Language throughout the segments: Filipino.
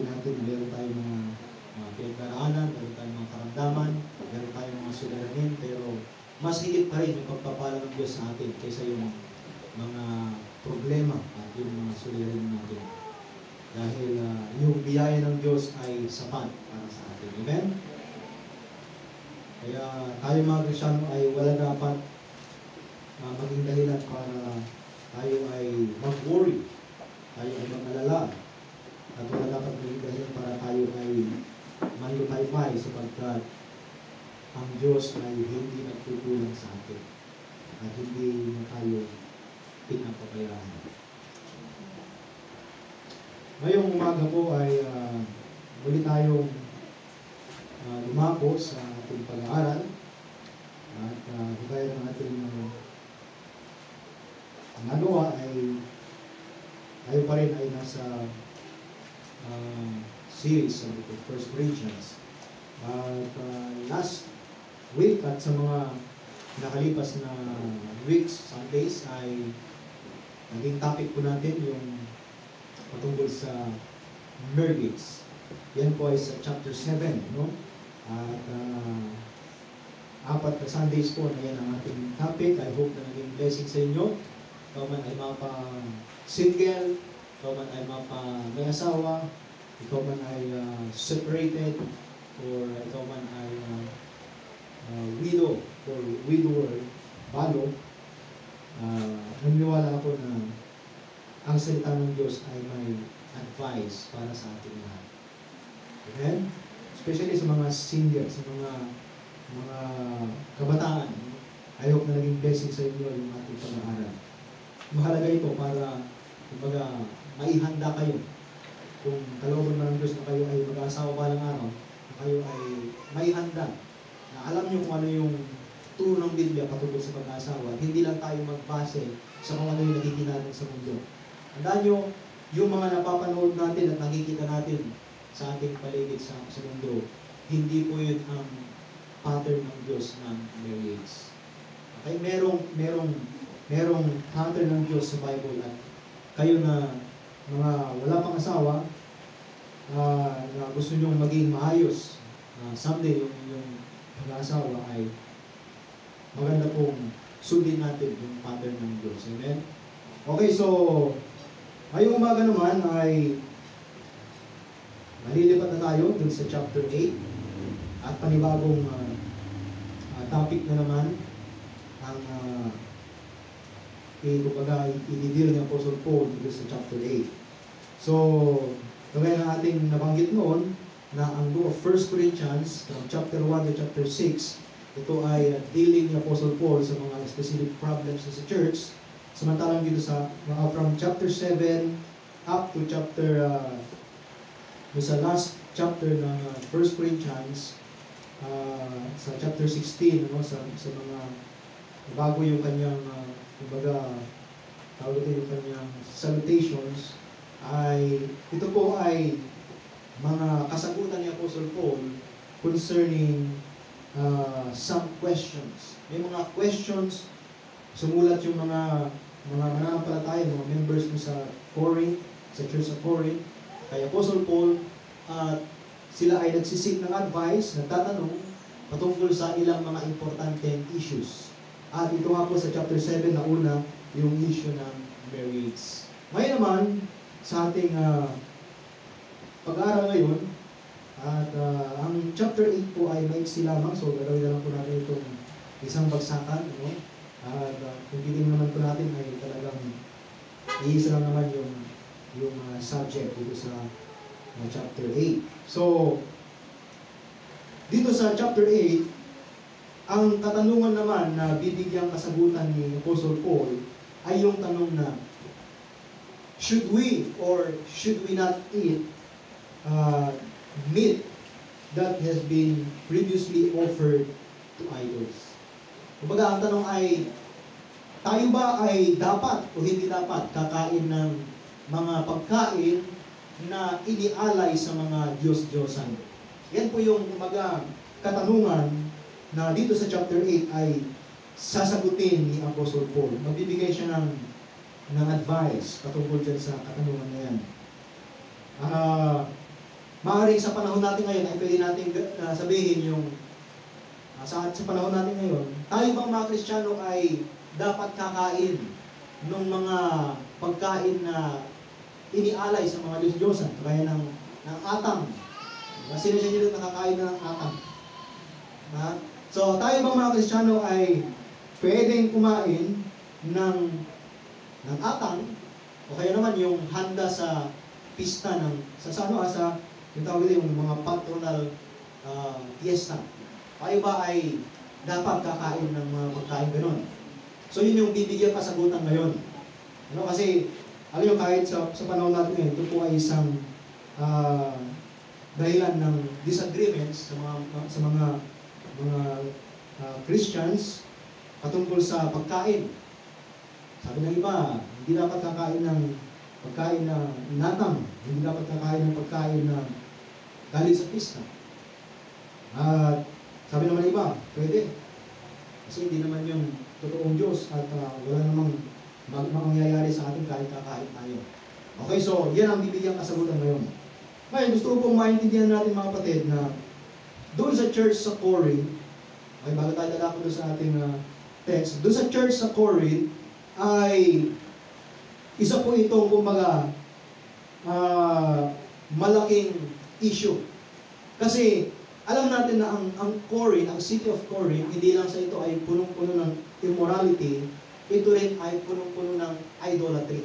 buhay natin, meron tayong mga, mga pinagdaraanan, meron tayong mga karamdaman, meron tayong mga suliranin, pero mas higit pa rin yung pagpapala ng Diyos sa atin kaysa yung mga problema at yung mga suliranin natin. Dahil ah, yung biyaya ng Diyos ay sapat para sa atin. Amen? Kaya tayo mga Krisyano ay wala dapat uh, maging dahilan para tayo ay mag-worry, tayo ay mag-alala, at dapat maging dahilan para tayo ay manlupay-pay sapagkat ang Diyos ay hindi nagkukulang sa atin at hindi na tayo pinapabayaan. Ngayong umaga po ay uh, muli tayong uh, lumako sa ating pag-aaral at uh, kagaya ng ating uh, nagawa ay tayo pa rin ay nasa uh, series of First Corinthians. At uh, last week at sa mga nakalipas na weeks, Sundays ay naging topic po natin yung patungkol sa marriage. Yan po ay sa chapter 7, no? At uh, apat na Sundays po na yan ang ating topic. I hope na naging blessing sa inyo. Ikaw man ay mapa single, ikaw man ay mapa may asawa, ikaw man ay uh, separated, or ikaw man ay uh, uh, widow or widower, balo, uh, naniniwala ako na ang salita ng Diyos ay may advice para sa ating lahat. Amen? Especially sa mga senior, sa mga mga kabataan. I hope na naging blessing sa inyo yung ating pag-aaral. Mahalaga ito para, kumbaga, maihanda kayo. Kung kalooban man ng Diyos na kayo ay mag-aasawa balang araw, na kayo ay maihanda. Na alam niyo kung ano yung turo ng Biblia patungkol sa pag-aasawa. Hindi lang tayo magbase sa kung ano yung nakikita natin sa mundo. Tandaan nyo, yung mga napapanood natin at nakikita natin sa ating paligid sa, sa mundo, hindi po yun ang pattern ng Diyos ng marriage. Okay, merong, merong, merong pattern ng Diyos sa Bible at kayo na mga wala pang asawa, uh, na gusto nyo maging maayos, uh, someday yung, yung pag-aasawa ay maganda pong sundin natin yung pattern ng Diyos. Amen? Okay, so, ngayong umaga naman ay malilipat na tayo dun sa chapter 8 at panibagong uh, uh, topic na naman ang uh, eh, kumbaga, i-deal ni Apostle Paul dito sa chapter 8. So, kagaya ng ating nabanggit noon, na ang book of 1 Corinthians, from chapter 1 to chapter 6, ito ay uh, dealing ni Apostle Paul sa mga specific problems sa church. Samantalang dito sa, uh, from chapter 7 up to chapter, uh, sa last chapter ng uh, 1 Corinthians, uh, sa chapter 16, ano, sa, sa mga bago yung kanyang, uh, kumbaga, tawag ito yung kanyang salutations, ay, ito po ay mga kasagutan ni Apostle Paul concerning uh, some questions. May mga questions, sumulat yung mga mga mananampalataya, mga members mo sa Corinth, sa Church of Corinth, kay Apostle Paul, at sila ay nagsisik ng advice, nagtatanong patungkol sa ilang mga importanteng issues. At ito nga po sa chapter 7 na una, yung issue ng marriage. Ngayon naman, sa ating uh, pag-aaral ngayon, at uh, ang chapter 8 po ay maiksi lamang, so gagawin na lang po natin itong isang bagsakan. Ano? At uh, kung titingnan naman po natin ay talagang iisa lang naman yung yung uh, subject dito sa uh, chapter 8. So, dito sa chapter 8, ang katanungan naman na bibigyang kasagutan ni Apostle Paul ay yung tanong na, should we or should we not eat uh, meat that has been previously offered to idols? Kumbaga, ang tanong ay, tayo ba ay dapat o hindi dapat kakain ng mga pagkain na inialay sa mga Diyos-Diyosan? Yan po yung kumbaga katanungan na dito sa chapter 8 ay sasagutin ni Apostle Paul. Magbibigay siya ng, ng advice patungkol dyan sa katanungan na yan. Uh, maaaring sa panahon natin ngayon ay pwede natin uh, sabihin yung uh, sa, sa panahon natin ngayon, tayo bang mga Kristiyano ay dapat kakain ng mga pagkain na inialay sa mga Diyos-Diyosan, kaya ng, ng atang. Sino siya dito nakakain na ng atang? Ha? So, tayo bang mga Kristiyano ay pwedeng kumain ng, ng atang o kaya naman yung handa sa pista ng sa, sa ano sa yung tawag dito, yung mga patronal uh, fiesta. Tayo ba ay dapat kakain ng mga pagkain ganun? So yun yung bibigyan kasagutan ngayon. Ano kasi, alam nyo kahit sa, sa panahon natin ngayon, ito po ay isang uh, dahilan ng disagreements sa mga sa mga mga uh, Christians patungkol sa pagkain. Sabi ng iba, hindi dapat kakain ng pagkain na inatang, hindi dapat kakain ng pagkain na galing sa pista. At sabi naman iba, pwede. Kasi hindi naman yung totoong Diyos at uh, wala namang mangyayari sa atin kahit kakain tayo. Okay, so yan ang bibigyan kasagutan ngayon. Ngayon, gusto ko pong maintindihan natin mga kapatid na doon sa church sa Corinth, okay, bago tayo lalako doon sa ating uh, text, doon sa church sa Corinth ay isa po itong kumbaga uh, malaking issue. Kasi alam natin na ang, ang Corinth, ang city of Corinth, hindi lang sa ito ay punong-puno ng immorality, ito rin ay punong-puno ng idolatry.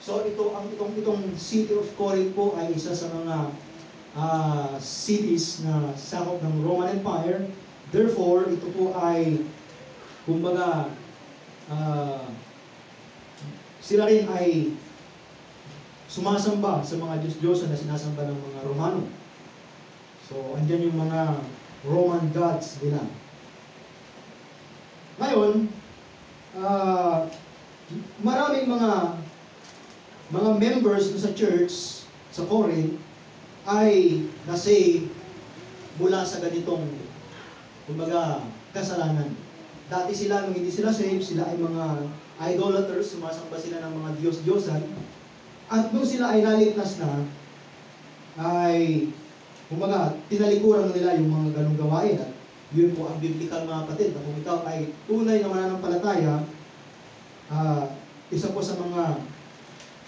So ito ang itong itong city of Corinth po ay isa sa mga uh, cities na sakop ng Roman Empire. Therefore, ito po ay kumbaga uh, sila rin ay sumasamba sa mga Diyos-Diyosan na sinasamba ng mga Romano. So, andyan yung mga Roman gods nila. Ngayon, uh, maraming mga mga members sa church sa Corinth ay nasave mula sa ganitong kumbaga kasalanan. Dati sila, nung hindi sila saved, sila ay mga idolaters, sumasamba sila ng mga Diyos-Diyosan. At nung sila ay naligtas na, ay Kumbaga, tinalikuran nila yung mga ganong gawain at yun po ang biblical mga kapatid na kung ikaw ay tunay na mananampalataya, uh, isa po sa mga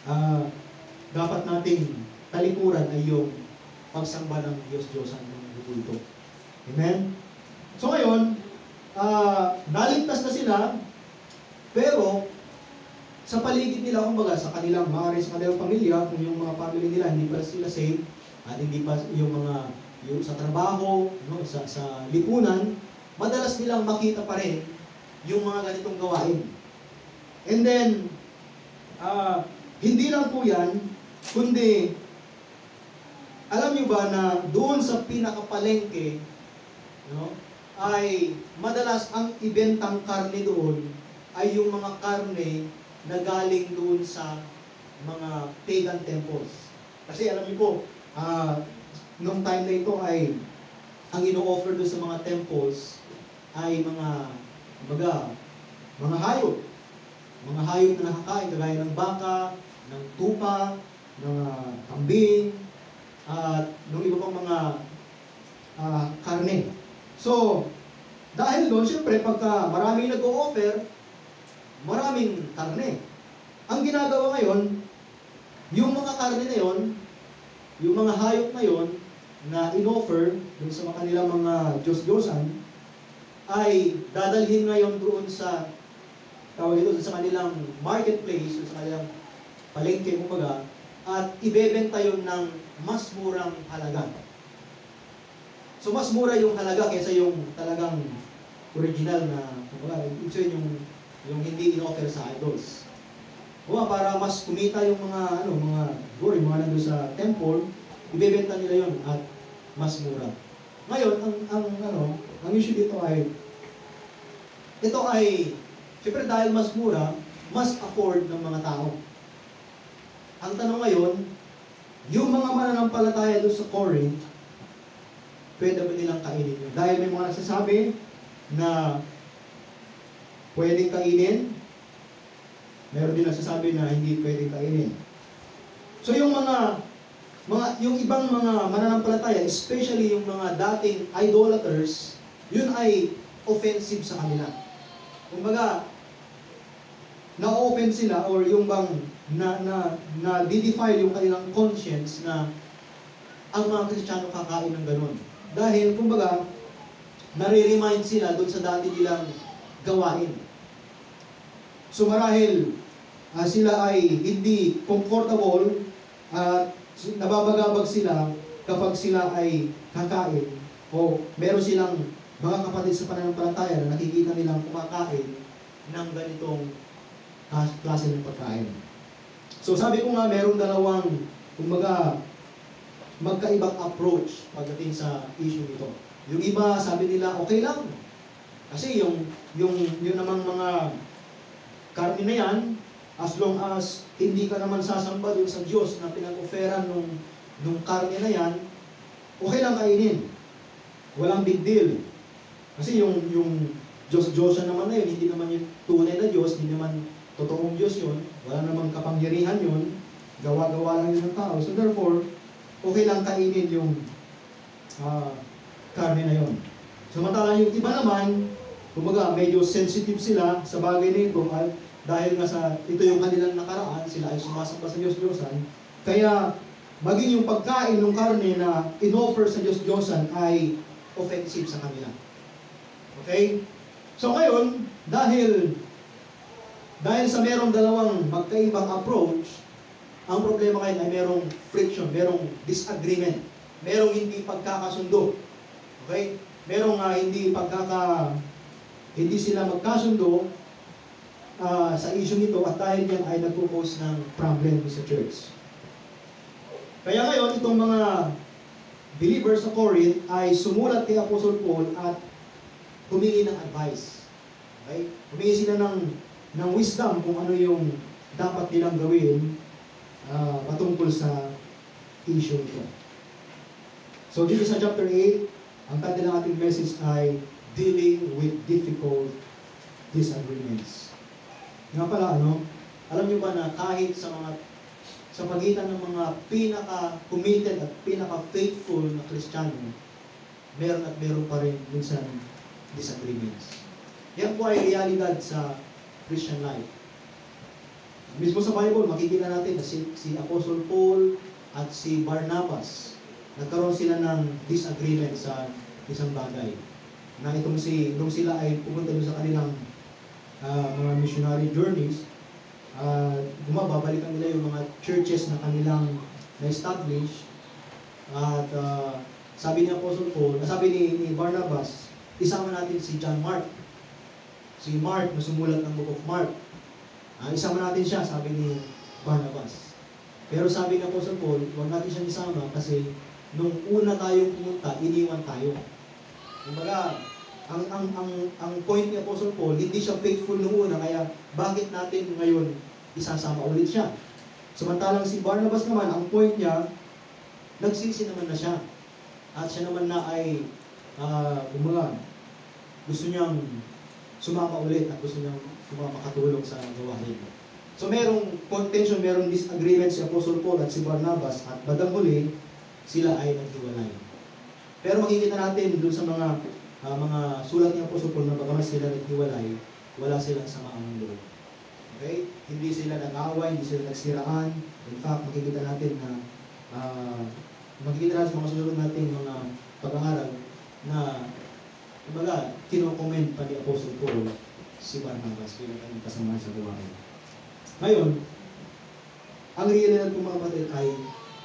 uh, dapat nating talikuran ay yung pagsamba ng Diyos-Diyosan ng bulto. Amen? So ngayon, uh, naligtas na sila, pero sa paligid nila, kumbaga, sa kanilang, maaari sa kanilang pamilya, kung yung mga family nila hindi pa sila saved, at hindi pa yung mga yung sa trabaho, no, sa, sa lipunan, madalas nilang makita pa rin yung mga ganitong gawain. And then, uh, hindi lang po yan, kundi, alam nyo ba na doon sa pinakapalengke, no, ay madalas ang ibentang karne doon ay yung mga karne na galing doon sa mga pagan temples. Kasi alam niyo po, uh, nung time na ito ay ang ino-offer doon sa mga temples ay mga mga mga hayop. Mga hayop na nakakain kagaya ng baka, ng tupa, ng uh, kambing, at ng iba pang mga uh, karne. So, dahil doon, siyempre, pagka maraming nag-o-offer, maraming karne. Ang ginagawa ngayon, yung mga karne na yon, yung mga hayop na yon na inoffer dun sa kanilang mga Diyos-Diyosan ay dadalhin ngayon doon sa tawag ito sa kanilang marketplace, sa kanilang palengke kumbaga, at ibebenta yon ng mas murang halaga. So mas mura yung halaga kaysa yung talagang original na kumbaga, ibig yung yung hindi inoffer sa idols. O para mas kumita yung mga ano, mga yung mga nandun sa temple, ibebenta nila yon at mas mura. Ngayon, ang, ang ano, ang issue dito ay ito ay syempre dahil mas mura, mas afford ng mga tao. Ang tanong ngayon, yung mga mananampalataya doon sa Corinth, pwede ba nilang kainin yun? Dahil may mga nagsasabi na pwedeng kainin, Meron din nagsasabi na hindi pwedeng kainin. So yung mga mga yung ibang mga mananampalataya, especially yung mga dating idolaters, yun ay offensive sa kanila. Kumbaga, na-open sila or yung bang na na na defile yung kanilang conscience na ang mga Kristiyano kakain ng ganun. Dahil kumbaga nare-remind sila doon sa dati nilang gawain. So marahil ah, sila ay hindi comfortable at nababagabag sila kapag sila ay kakain o meron silang mga kapatid sa pananampalataya na nakikita nilang kumakain ng ganitong klase ng pagkain. So sabi ko nga, merong dalawang, kumbaga, magkaibang approach pagdating sa issue nito. Yung iba, sabi nila, okay lang. Kasi yung, yung, yung namang mga karne na yan, as long as hindi ka naman sasamba dun sa Diyos na pinag-oferan nung, nung karne na yan, okay lang kainin. Walang big deal. Kasi yung, yung Diyos-Diyos naman na yun, hindi naman yung tunay na Diyos, hindi naman totoong Diyos yun, wala namang kapangyarihan yun, gawa-gawa lang yun ng tao. So therefore, okay lang kainin yung ah, karne na yun. Samantala yung iba naman, kumbaga medyo sensitive sila sa bagay na ito at dahil nga sa ito yung kanilang nakaraan, sila ay sumasamba sa Diyos-Diyosan, kaya maging yung pagkain ng karne na inoffer sa Diyos-Diyosan ay offensive sa kanila. Okay? So ngayon, dahil dahil sa merong dalawang magkaibang approach, ang problema ngayon ay merong friction, merong disagreement, merong hindi pagkakasundo. Okay? Merong ah, hindi pagkaka hindi sila magkasundo ah, sa issue nito at dahil yan ay nagpo-cause ng problem sa church. Kaya ngayon, itong mga believers sa Corinth ay sumulat kay Apostle Paul at humingi ng advice. Okay? Humingi sila ng, ng wisdom kung ano yung dapat nilang gawin ah, patungkol sa issue nito. So dito sa chapter 8, ang title ng ating message ay Dealing with Difficult Disagreements. Nga pala, ano, alam niyo ba na kahit sa mga sa pagitan ng mga pinaka-committed at pinaka-faithful na Kristiyano, meron at meron pa rin minsan disagreements. Yan po ay realidad sa Christian life. Mismo sa Bible, makikita natin na si, si Apostle Paul at si Barnabas, nagkaroon sila ng disagreement sa isang bagay. Na itong si, nung sila ay pupunta sa kanilang ah, mga missionary journeys, uh, bumababalikan nila yung mga churches na kanilang na-establish at ah, sabi ni Apostle Paul, ah, sabi ni, ni Barnabas, isama natin si John Mark. Si Mark na sumulat ng Book of Mark. Ah, isama natin siya, sabi ni Barnabas. Pero sabi ni Apostle Paul, huwag natin siyang isama kasi nung una tayong pumunta, iniwan tayo. Kumbaga, ang ang ang ang point ni Apostle Paul, hindi siya faithful nung una, kaya bakit natin ngayon isasama ulit siya? Samantalang si Barnabas naman, ang point niya, nagsisi naman na siya. At siya naman na ay, ah, kumbaga, gusto niyang sumama ulit at gusto niyang sumama makatulong sa gawain. So merong contention, merong disagreement si Apostle Paul at si Barnabas at badang huli, sila ay naghiwalay. Pero makikita natin doon sa mga ah, mga sulat ni Apostle Paul na bagaman sila naghiwalay, wala silang samaang loob. Okay? Hindi sila nag-away, hindi sila nagsiraan. In fact, makikita natin na ah, makikita natin sa mga susunod nating mga pag-aaral na kumbaga, kino-comment pa ni Apostle Paul si Barnabas bilang kanyang kasama sa gawain. Ngayon, ang realidad ng mga kapatid ay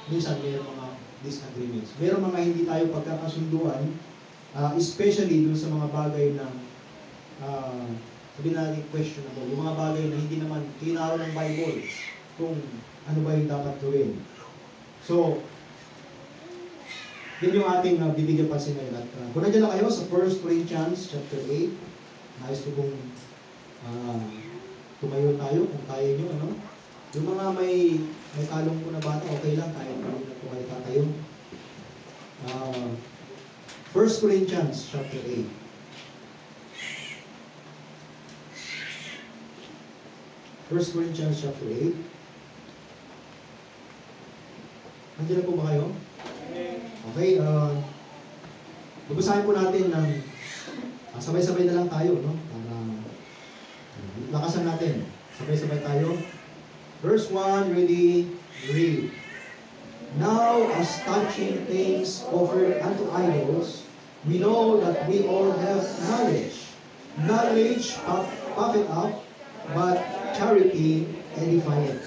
minsan mayroong mga disagreements. Mayroong mga hindi tayo pagkakasunduan, ah, especially dun sa mga bagay na uh, sabi natin questionable, yung mga bagay na hindi naman kinaro ng Bible kung ano ba yung dapat gawin. So, yun yung ating uh, bibigyan pansin ngayon. At uh, kung nandiyan na kayo sa 1 Corinthians chapter 8, nais ko kung uh, tumayo tayo kung kaya nyo, ano? Yung mga may may kalong po na bata, okay lang, kahit hindi na po kayo tatayo. Uh, 1 Corinthians chapter 8. First Corinthians chapter 8. Nandiyan na po ba kayo? Okay, uh, babasahin po natin ng ah, sabay-sabay na lang tayo, no? Para uh, lakasan natin. Sabay-sabay tayo. Verse 1, ready, read. Now, as touching things offered unto idols, we know that we all have knowledge. Knowledge puff, puffeth up, but charity edifieth.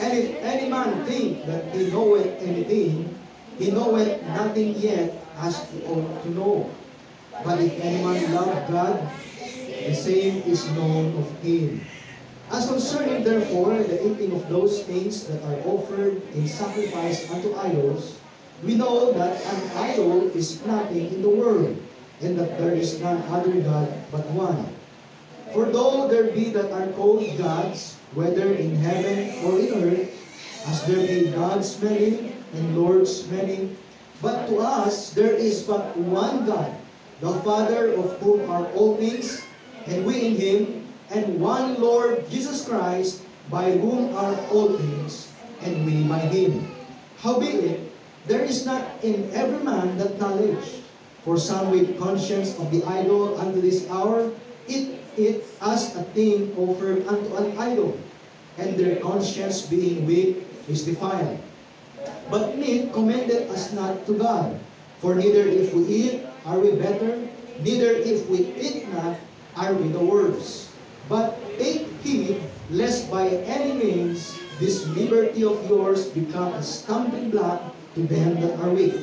And if any man think that he knoweth anything, he knoweth nothing yet as he ought to know. But if any man love God, the same is known of him. As concerning therefore the eating of those things that are offered in sacrifice unto idols, we know that an idol is nothing in the world, and that there is none other God but one. For though there be that are called gods, whether in heaven or in earth, as there be gods many and lords many, but to us there is but one God, the Father of whom are all things, and we in him, and one Lord Jesus Christ, by whom are all things, and we by him. Howbeit, there is not in every man that knowledge. For some with conscience of the idol unto this hour, eat it as a thing offered unto an idol, and their conscience being weak is defiled. But meat commended us not to God. For neither if we eat are we better, neither if we eat not are we the worse. But take heed lest by any means this liberty of yours become a stumbling block to them that are weak.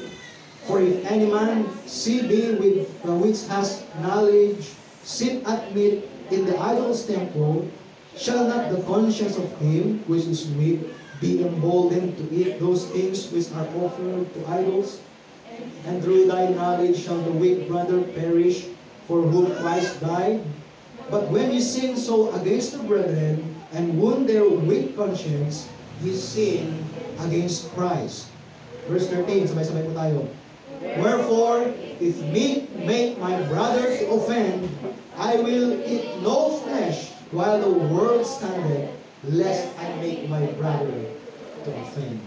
For if any man see thee with uh, which has knowledge sit at meat in the idol's temple, shall not the conscience of him which is weak be emboldened to eat those things which are offered to idols? And through thy knowledge shall the weak brother perish for whom Christ died? But when ye sin so against the brethren, and wound their weak conscience, ye sin against Christ. Verse 13, sabay-sabay po tayo. Wherefore, if meat make my brother to offend, I will eat no flesh while the world standeth, lest I make my brother to offend.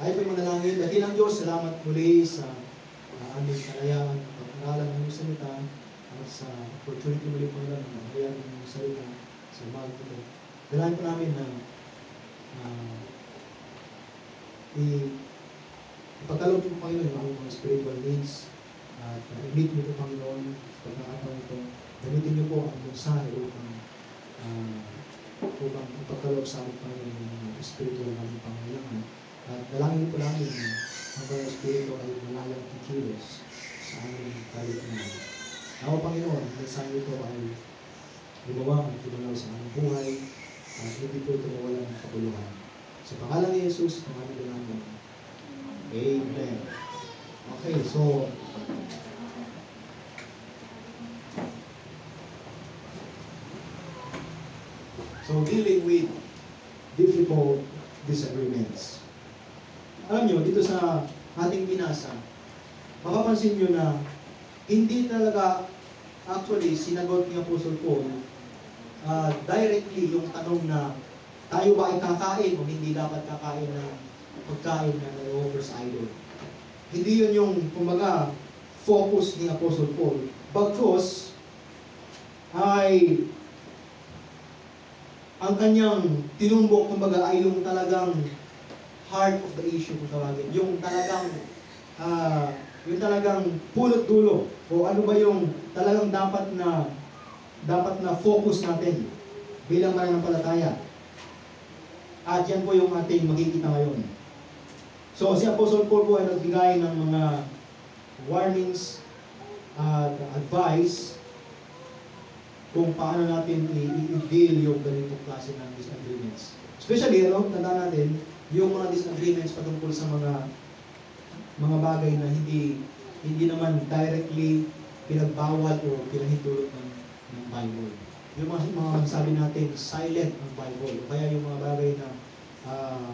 Tayo po'y manalangin. Dakilang Diyos, salamat muli sa uh, aming kalayaan pag-aralan ng salita at sa opportunity muli po na mahayag ng salita sa umaga ito. Dalahan po namin na uh, i- ipagkaloob po Panginoon aming mga spiritual needs at uh, i-meet niyo po Panginoon pagkakataon ito. Gamitin niyo po ang mensahe upang uh, upang ipagkaloob sa aming Panginoon mga spiritual na aming pangailangan. At dalangin po namin na ang Banal Espiritu ay malayang kikilos sa aming kalikunan. Ako, Panginoon, ang mensahe ito ay gumawa ang kinalaw sa aming buhay at hindi po ito mawala ng kabuluhan. Sa pangalan ni Jesus, ang aming dalangin. Amen. Okay, so So dealing with difficult disagreements. Alam nyo, dito sa ating binasa, mapapansin nyo na hindi talaga actually sinagot ni Apostle Paul ah, directly yung tanong na tayo ba ay kakain o hindi dapat kakain ng pagkain na nag-offer sa idol. Hindi yun yung, kumbaga, focus ni Apostle Paul. Bagkus, ay ang kanyang tinumbok, kumbaga, ay yung talagang heart of the issue kung tawagin. Yung talagang, ah, yung talagang pulot dulo. O ano ba yung talagang dapat na, dapat na focus natin bilang mananampalataya. At yan po yung ating makikita ngayon. So, si Apostle Paul po ay nagbigay ng mga warnings at advice kung paano natin i-deal yung ganitong klase ng disagreements. Especially, ano, tandaan natin, yung mga disagreements patungkol sa mga mga bagay na hindi hindi naman directly pinagbawal o pinahintulot ng, ng Bible. Yung mga, mga sabi natin, silent ang Bible. O kaya yung mga bagay na ah,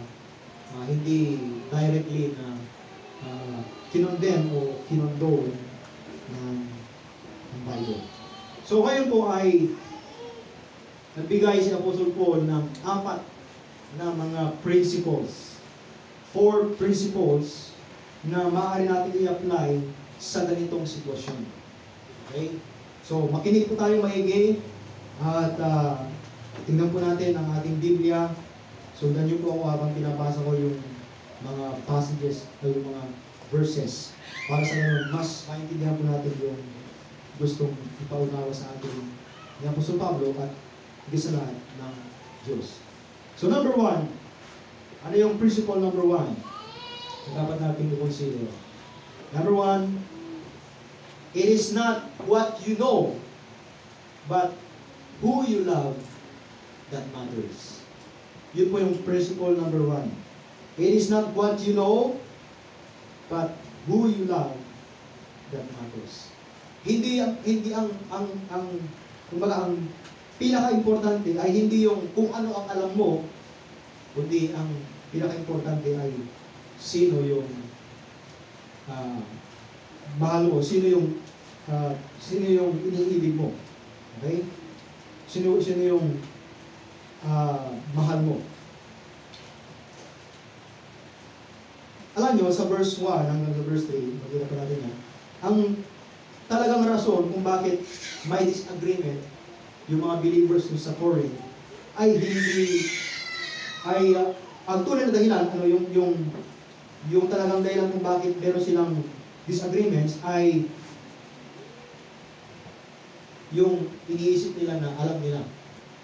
ah, hindi directly na uh, kinondem o kinondone ng, ng Bible. So ngayon po ay nagbigay si Apostle Paul ng apat na mga principles four principles na maaari natin i-apply sa ganitong sitwasyon. Okay? So, makinig po tayo maigi at ah, tingnan po natin ang ating Biblia. Sundan niyo po ako habang pinabasa ko yung mga passages o yung mga verses para sa ganun, mas maintindihan po natin yung gustong ipaunawa sa atin ni Apostol Pablo at higit sa lahat ng Diyos. So number one, ano yung principle number one na dapat natin i-consider? Number one, it is not what you know, but who you love that matters. Yun po yung principle number one. It is not what you know, but who you love that matters. Hindi ang hindi ang ang ang kumbaga ang pinaka-importante ay hindi yung kung ano ang alam mo, kundi ang pinaka-importante ay sino yung ah, mahal mo, sino yung ah, sino yung iniibig mo. Okay? Sino sino yung ah, mahal mo. Alam nyo, sa verse 1 hanggang sa verse 3, makita pa natin yan, ang talagang rason kung bakit may disagreement yung mga believers sa Corinth ay hindi ay uh, ang tunay na dahilan ano yung yung yung talagang dahilan kung bakit meron silang disagreements ay yung iniisip nila na alam nila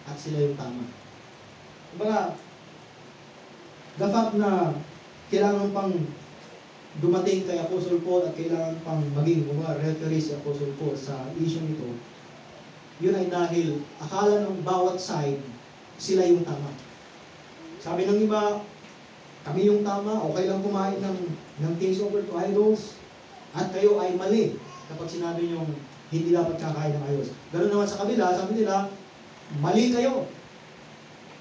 at sila yung tama. Kumbaga, the fact na kailangan pang dumating kay Apostle Paul at kailangan pang maging kumbaga, referee si Apostle Paul sa issue nito, yun ay dahil akala ng bawat side, sila yung tama. Sabi ng iba, kami yung tama, okay lang kumain ng, ng things over to idols, at kayo ay mali kapag sinabi nyo hindi dapat kakain ng idols. Ganun naman sa kabila, sabi nila, mali kayo.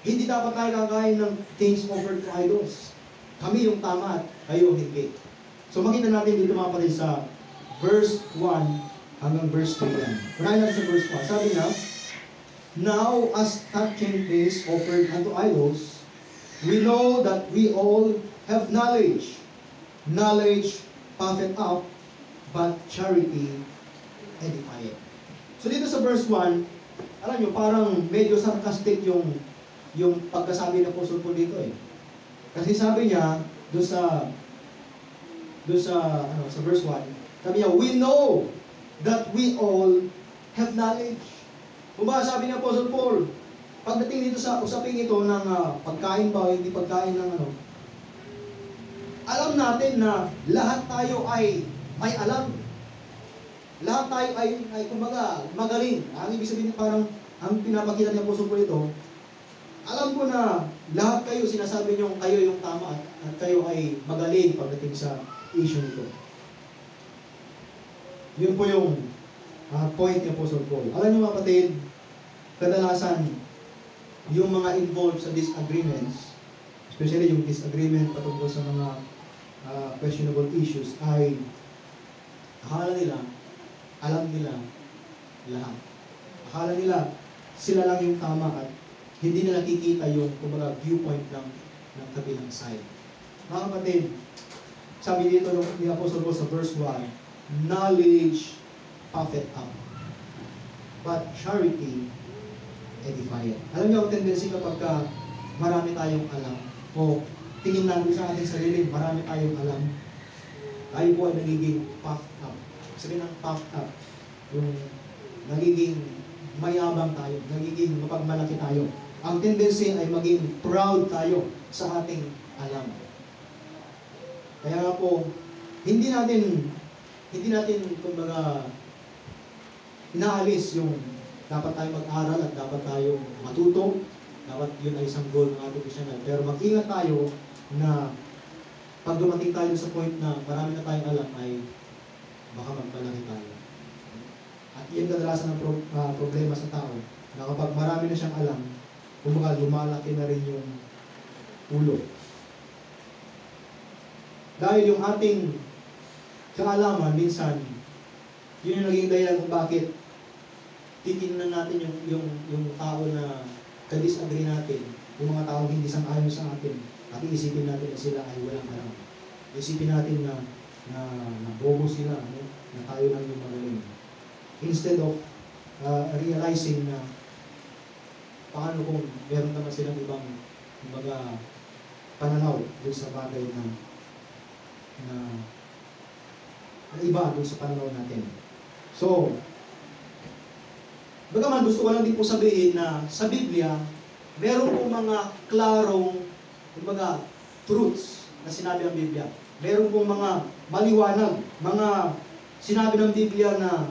Hindi dapat tayo kakain ng things over to idols. Kami yung tama at kayo hindi. So makita natin dito mga kapatid sa verse 1 hanggang verse 3 yan. Unahin natin sa verse 1. Sabi niya, Now as touching things offered unto idols, we know that we all have knowledge. Knowledge puffeth up, but charity edifieth. So dito sa verse 1, alam nyo, parang medyo sarcastic yung yung pagkasabi ng Apostle Paul dito eh. Kasi sabi niya, doon sa doon sa ano sa verse 1, sabi niya, we know that we all have knowledge. Ba sabi ni Apostle Paul, pagdating dito sa usaping ito ng ah, pagkain ba o hindi pagkain ng ano, alam natin na lahat tayo ay may alam. Lahat tayo ay, ay kumbaga, magaling. Ang ibig sabihin parang, ang pinapakita ni Apostle Paul ito, alam ko na lahat kayo sinasabi niyo kayo yung tama at, at kayo ay magaling pagdating sa issue nito. Yun po yung ah, point ni Apostle Paul. Alam niyo mga kapatid, kadalasan yung mga involved sa disagreements, especially yung disagreement patungkol sa mga ah, questionable issues ay akala nila, alam nila lahat. Akala nila sila lang yung tama at hindi na nakikita yung kumbaga viewpoint ng ng kabilang side. Mga kapatid, sabi dito ng ni Apostle Paul sa verse 1, knowledge puffeth up, but charity edifieth. Alam niyo, ang tendency kapag ka marami tayong alam, o tingin natin sa ating sarili, marami tayong alam, tayo po ay nagiging puffed up. Sabi ng puffed up, yung nagiging mayabang tayo, nagiging mapagmalaki tayo. Ang tendency ay maging proud tayo sa ating alam. Kaya nga po, hindi natin, hindi natin, kumbaga, inaalis yung dapat tayo mag-aral at dapat tayo matuto. Dapat yun ay isang goal ng ating missional. Pero mag-ingat tayo na pag dumating tayo sa point na marami na tayong alam ay baka magmalaki tayo. At yan kadalasan ang pro- ah, problema sa tao na kapag marami na siyang alam, kumbaga lumalaki na rin yung ulo. Dahil yung ating kaalaman, minsan, yun yung naging dahilan kung bakit titingnan natin yung, yung, yung tao na ka-disagree natin, yung mga taong hindi sang-ayon sa atin, At iisipin natin na sila ay walang alam. Isipin natin na na, na bobo sila, ano? na tayo lang yung magaling. Instead of uh, realizing na paano kung meron naman silang ibang kumbaga pananaw dun sa bagay na na, na iba dun sa pananaw natin. So, bagaman gusto ko lang din po sabihin na sa Biblia, meron po mga klarong kumbaga truths na sinabi ng Biblia. Meron po mga maliwanag, mga sinabi ng Biblia na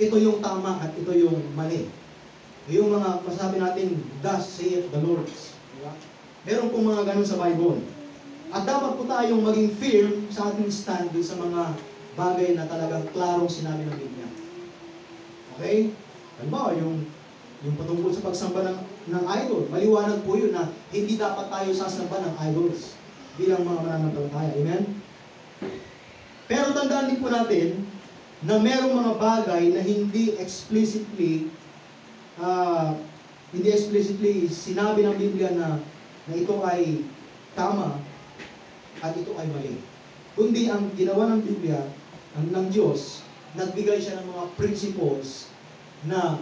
ito yung tama at ito yung mali. Yung mga masabi natin, thus saith the Lord. Diba? Meron pong mga ganun sa Bible. At dapat po tayong maging firm sa ating stand sa mga bagay na talagang klarong sinabi ng Biblia. Okay? Halimbawa, yung, yung patungkol sa pagsamba ng, ng idol, maliwanag po yun na hindi dapat tayo sasamba ng idols bilang mga mananampalataya. Amen? Pero tandaan din po natin na merong mga bagay na hindi explicitly ah, hindi explicitly sinabi ng Biblia na na ito ay tama at ito ay mali. Kundi ang ginawa ng Biblia, ang ng Diyos, nagbigay siya ng mga principles na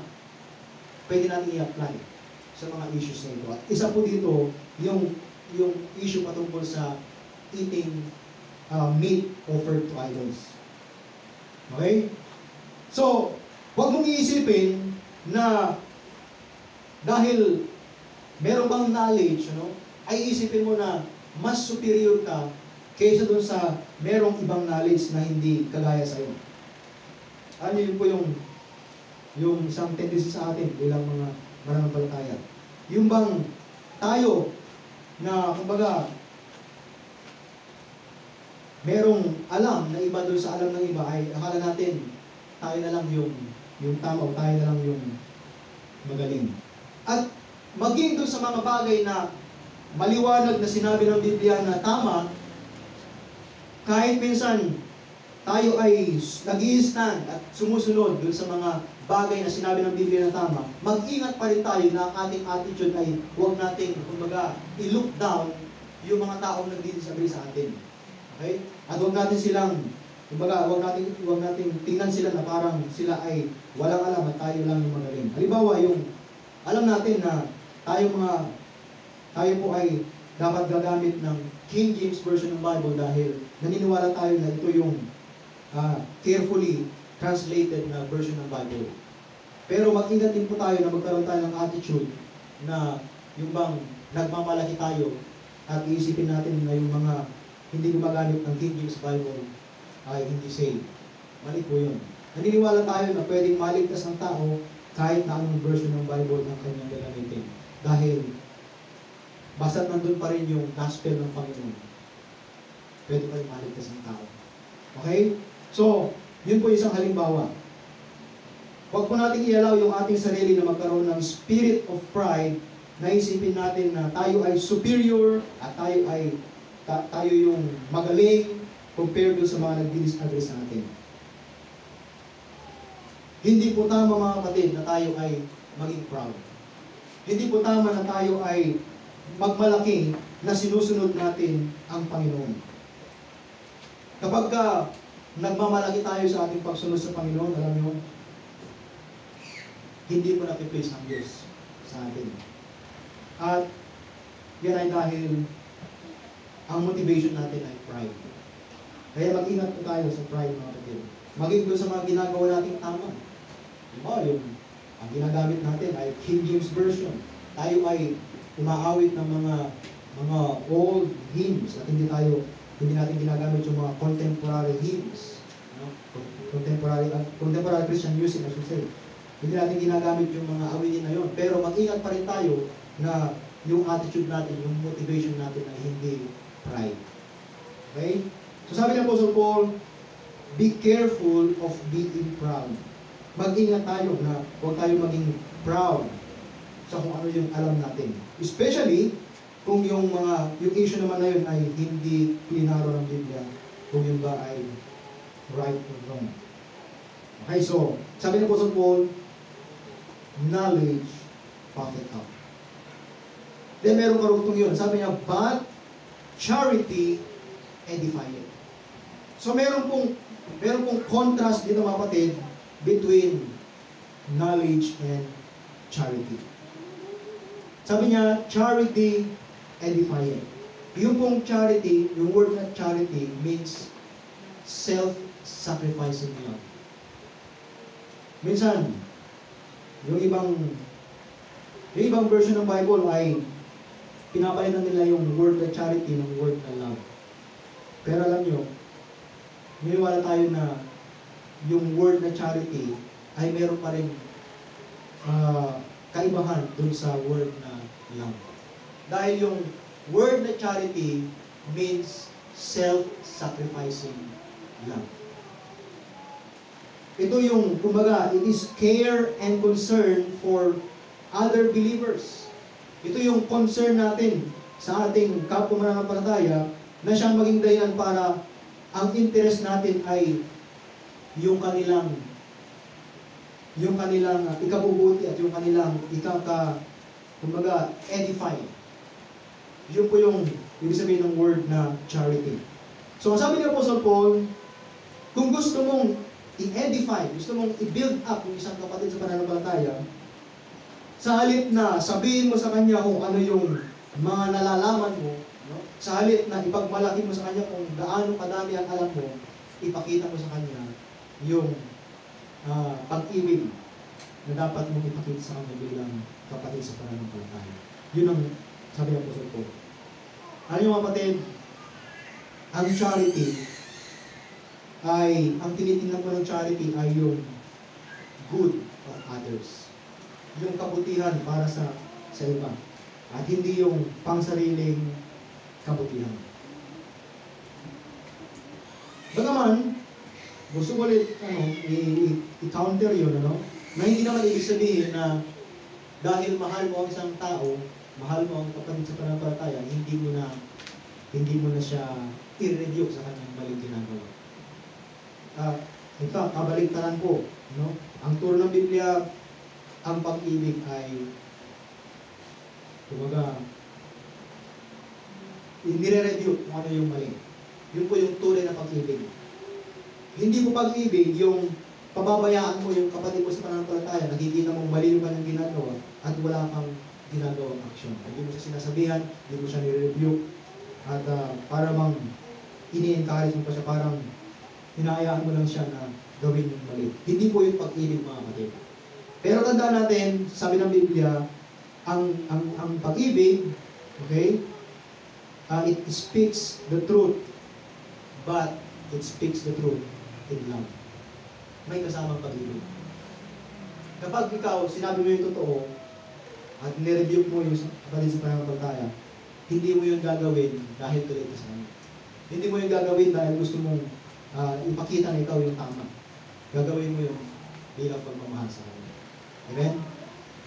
pwede natin i-apply sa mga issues na ito. At isa po dito, yung, yung issue patungkol sa eating uh, meat offered to idols. Okay? So, huwag mong iisipin na dahil meron bang knowledge, ano, ay isipin mo na mas superior ka kaysa dun sa merong ibang knowledge na hindi kagaya sa'yo. Ano yun po yung yung isang tendency sa atin bilang mga mananampalataya. Yung bang tayo na kumbaga merong alam na iba doon sa alam ng iba ay akala natin tayo na lang yung yung tama o tayo na lang yung magaling. At maging doon sa mga bagay na maliwanag na sinabi ng Biblia na tama, kahit minsan tayo ay nag stand at sumusunod doon sa mga bagay na sinabi ng Biblia na tama, mag-ingat pa rin tayo na ang ating attitude ay huwag nating, kumbaga, i-look down yung mga taong nagdi-disagree sa atin. Okay? At huwag natin silang, kumbaga, huwag natin, huwag natin tingnan sila na parang sila ay walang alam at tayo lang yung magaling. Halimbawa, yung alam natin na tayo mga, tayo po ay dapat gagamit ng King James Version ng Bible dahil naniniwala tayo na ito yung ah, carefully translated na version ng Bible. Pero mag-ingat din po tayo na magkaroon tayo ng attitude na yung bang nagmamalaki tayo at iisipin natin na yung mga hindi gumagamit ng King James Bible ay hindi safe. Mali po yun. Naniniwala tayo na pwedeng maligtas ang tao kahit na anong version ng Bible ang kanyang gagamitin. Dahil basta't nandun pa rin yung gospel ng Panginoon, pwede pa rin maligtas ang tao. Okay? So, yun po isang halimbawa. Huwag po natin ialaw yung ating sarili na magkaroon ng spirit of pride na isipin natin na tayo ay superior at tayo ay ta- tayo yung magaling compared doon sa mga nagdi-disagree sa atin. Hindi po tama mga kapatid na tayo ay maging proud. Hindi po tama na tayo ay magmalaki na sinusunod natin ang Panginoon. Kapag ka nagmamalaki tayo sa ating pagsunod sa Panginoon, alam niyo, hindi mo na-place ang Diyos sa atin. At yan ay dahil ang motivation natin ay pride. Kaya mag-ingat po tayo sa pride mga kapatid. Maging doon sa mga ginagawa nating tama. Diba, yung ang ginagamit natin ay King James Version. Tayo ay umaawit ng mga mga old hymns at hindi tayo hindi natin ginagamit yung mga contemporary hymns. No? Contemporary contemporary Christian music, I should say. Hindi natin ginagamit yung mga awitin na yun. Pero mag-ingat pa rin tayo na yung attitude natin, yung motivation natin ay hindi pride. Okay? Sabi ng Apostle Paul, be careful of being proud. Mag-ingat tayo na huwag tayo maging proud sa kung ano yung alam natin. Especially, kung yung mga, yung issue naman na yun ay hindi klinaro ng Biblia, kung yun ba ay right or wrong. Okay, so, sabi ng Apostle Paul, knowledge puffeth up. Then meron karugtong yun. Sabi niya, but charity edifieth. So meron pong meron pong contrast dito mga kapatid between knowledge and charity. Sabi niya, charity edifieth. Yung pong charity, yung word na charity means self-sacrificing love. Minsan, yung ibang yung ibang version ng Bible ay pinapalitan nila yung word na charity ng word na love. Pero alam nyo, niniwala tayo na yung word na charity ay meron pa rin ah, kaibahan dun sa word na love. Dahil yung word na charity means self-sacrificing love. Ito yung, kumbaga, it is care and concern for other believers. Ito yung concern natin sa ating kapwa mananampalataya na siyang maging dahilan para ang interest natin ay yung kanilang yung kanilang ikabubuti at yung kanilang ikaka kumbaga edify. Yun po yung ibig sabihin ng word na charity. So, ang sabi ni Apostle Paul, kung gusto mong i-edify, gusto mong i-build up yung isang kapatid sa pananampalataya, sa halip na sabihin mo sa kanya kung ano yung mga nalalaman mo? Sa halip na ipagmalaki mo sa kanya kung gaano kadami ang alam mo, ipakita mo sa kanya yung ah, pag-ibig na dapat mong ipakita sa kanya bilang kapatid sa pananampalataya. Yun ang sabi ng Apostol Paul. Ano yung kapatid? Ang charity ay, ang tinitingnan ko ng charity ay yung good of others. Yung kabutihan para sa sa iba. At hindi yung pangsariling kabutihan. Bagaman, gusto ko ulit ano, i-counter yun, ano? Na hindi naman ibig sabihin na dahil mahal mo ang isang tao, mahal mo ang kapatid sa pananampalataya, hindi mo na hindi mo na siya i-rebuke sa kanyang maling ginagawa. Ah, in fact, kabaligtaran po, no? Ang turo ng Biblia, ang pag-ibig ay kumbaga nire-review kung ano yung mali. Yun po yung tunay na pag-ibig. Hindi mo pag-ibig yung pababayaan mo yung kapatid mo sa pananampalataya, nakikita mong mali yung kanyang ginagawa at wala kang ginagawang aksyon. Hindi mo siya sinasabihan, hindi mo siya nire-review at ah, para bang ini-encourage mo pa siya, parang hinahayaan mo lang siya na gawin yung mali. Hindi po yung pag-ibig mga kapatid. Pero tandaan natin, sabi ng Biblia, ang ang ang pag-ibig, okay? Ah, it speaks the truth, but it speaks the truth in love. May kasamang pag-ibig. Kapag ikaw, sinabi mo yung totoo, at nirebuke mo yung kapatid sa pananampalataya, hindi mo yung gagawin dahil galit ka sa kanya. Hindi mo yung gagawin dahil gusto mong ah, ipakita na ikaw yung tama. Gagawin mo yung bilang pagmamahal sa kanya. Amen?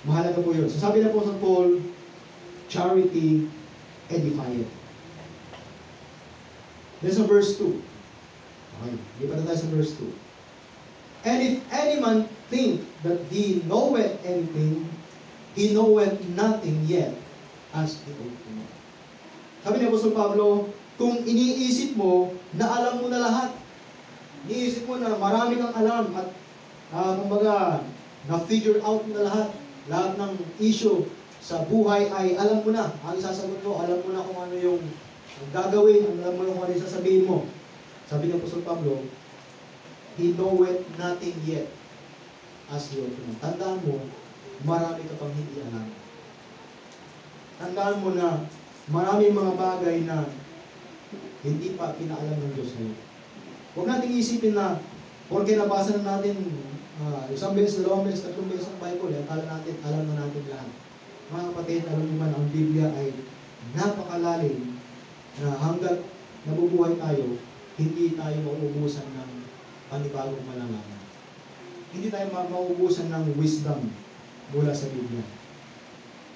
Mahalaga po yun. So sabi na po sa Paul, charity edifieth. Then sa verse 2. Okay, di pa na tayo sa verse 2. And if any man think that he knoweth anything, he knoweth nothing yet as he ought to know. Sabi ni Apostol Pablo, kung iniisip mo na alam mo na lahat, iniisip mo na marami kang alam at ah, kumbaga, na-figure out na lahat, lahat ng issue sa buhay ay alam mo na. Ang isasagot mo, alam mo na kung ano yung gagawin, alam mo na kung ano sasabihin mo. Sabi ni Apostol Pablo, He knoweth nothing yet as to know. Tandaan mo, marami ka pang hindi alam. Tandaan mo na maraming mga bagay na hindi pa pinaalam ng Diyos sa'yo. Huwag nating isipin na porque nabasa na natin ah, isang beses, dalawang beses, tatlong beses ang Bible, eh, akala natin, alam na natin lahat. Mga kapatid, alam niyo man, ang Biblia ay napakalalim na hanggat nabubuhay tayo, hindi tayo mauubusan ng panibagong malalaman. Hindi tayo ma- mauubusan ng wisdom mula sa Biblia.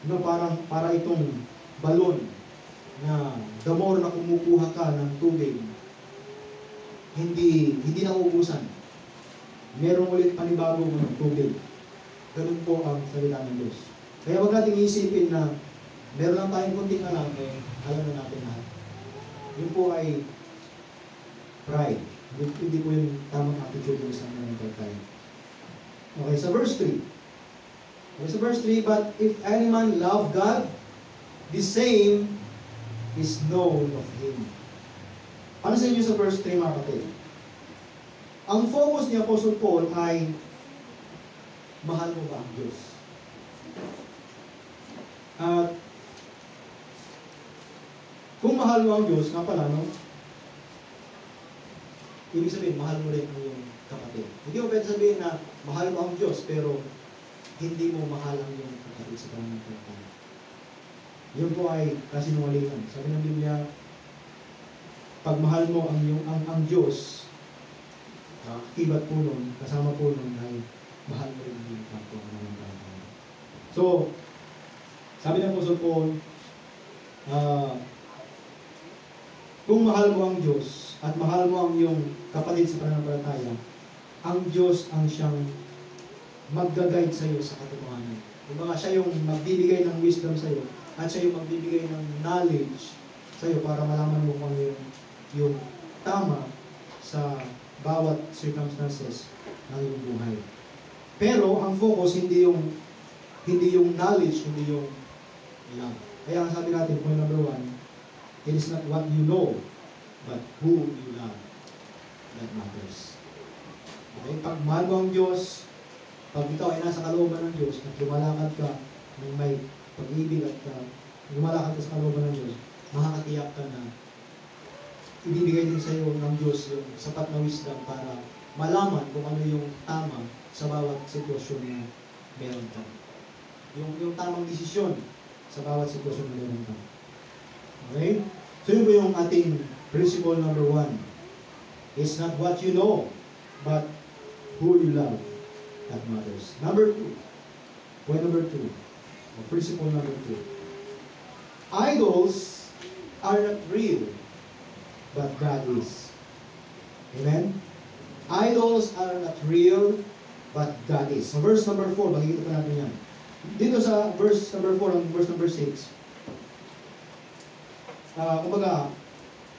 No, parang para itong balon na the more na kumukuha ka ng tubig, hindi hindi na uubusan. Merong ulit panibagong ng tubig. Ganun po ang salita ng Diyos. Kaya wag nating isipin na meron lang tayong kunting alam, eh, alam na natin lahat. Yun po ay pride. Hindi, hindi po yung tamang attitude ng isang mananampalataya. Okay, sa verse 3. Okay, sa verse 3, But if any man love God, the same is known of Him. Ano sa inyo sa verse 3 mga kapatid? Ang focus ni Apostle Paul ay mahal mo ba ang Diyos? At kung mahal mo ang Diyos, nga pala, no? Ibig sabihin, mahal mo rin ang kapatid. Hindi mo pwede sabihin na mahal mo ang Diyos, pero hindi mo mahal ang iyong kapatid sa pananampalataya. Yun po ay kasinungalingan. Sabi ng Biblia, pag mahal mo ang, iyong, ang, ang Diyos, uh, iba't po nun, kasama po nun ay mahal mo rin ang iyong kapwa. So, sabi ng Apostle Paul, ah, kung mahal mo ang Diyos at mahal mo ang iyong kapatid sa pananampalataya, ang Diyos ang siyang magga-guide sa iyo sa katotohanan. Kumbaga siya yung magbibigay ng wisdom sa iyo at siya yung magbibigay ng knowledge sa iyo para malaman mo kung ano yung, yung tama sa bawat circumstances ng iyong buhay. Pero ang focus hindi yung hindi yung knowledge, hindi yung love. Kaya ang sabi natin, point number one, it is not what you know, but who you love that matters. Okay? Pag mahal mo ang Diyos, pag ikaw ay nasa kalooban ng Diyos at lumalakad ka ng may pag-ibig at uh, lumalakad ka sa kalooban ng Diyos, makakatiyak ka na ibibigay din sa iyo ng Diyos yung sapat na wisdom para malaman kung ano yung tama sa bawat sitwasyon na meron ka. Yung, yung tamang desisyon sa bawat sitwasyon na meron ka. Okay? So yun po yung ating principle number one. It's not what you know, but who you love that matters. Number two. Point number two. Or principle number two. Idols are not real, but God is. Amen? Idols are not real, but God is. Sa verse number 4, makikita pa natin yan. Dito sa verse number 4 and verse number 6, uh, kumbaga,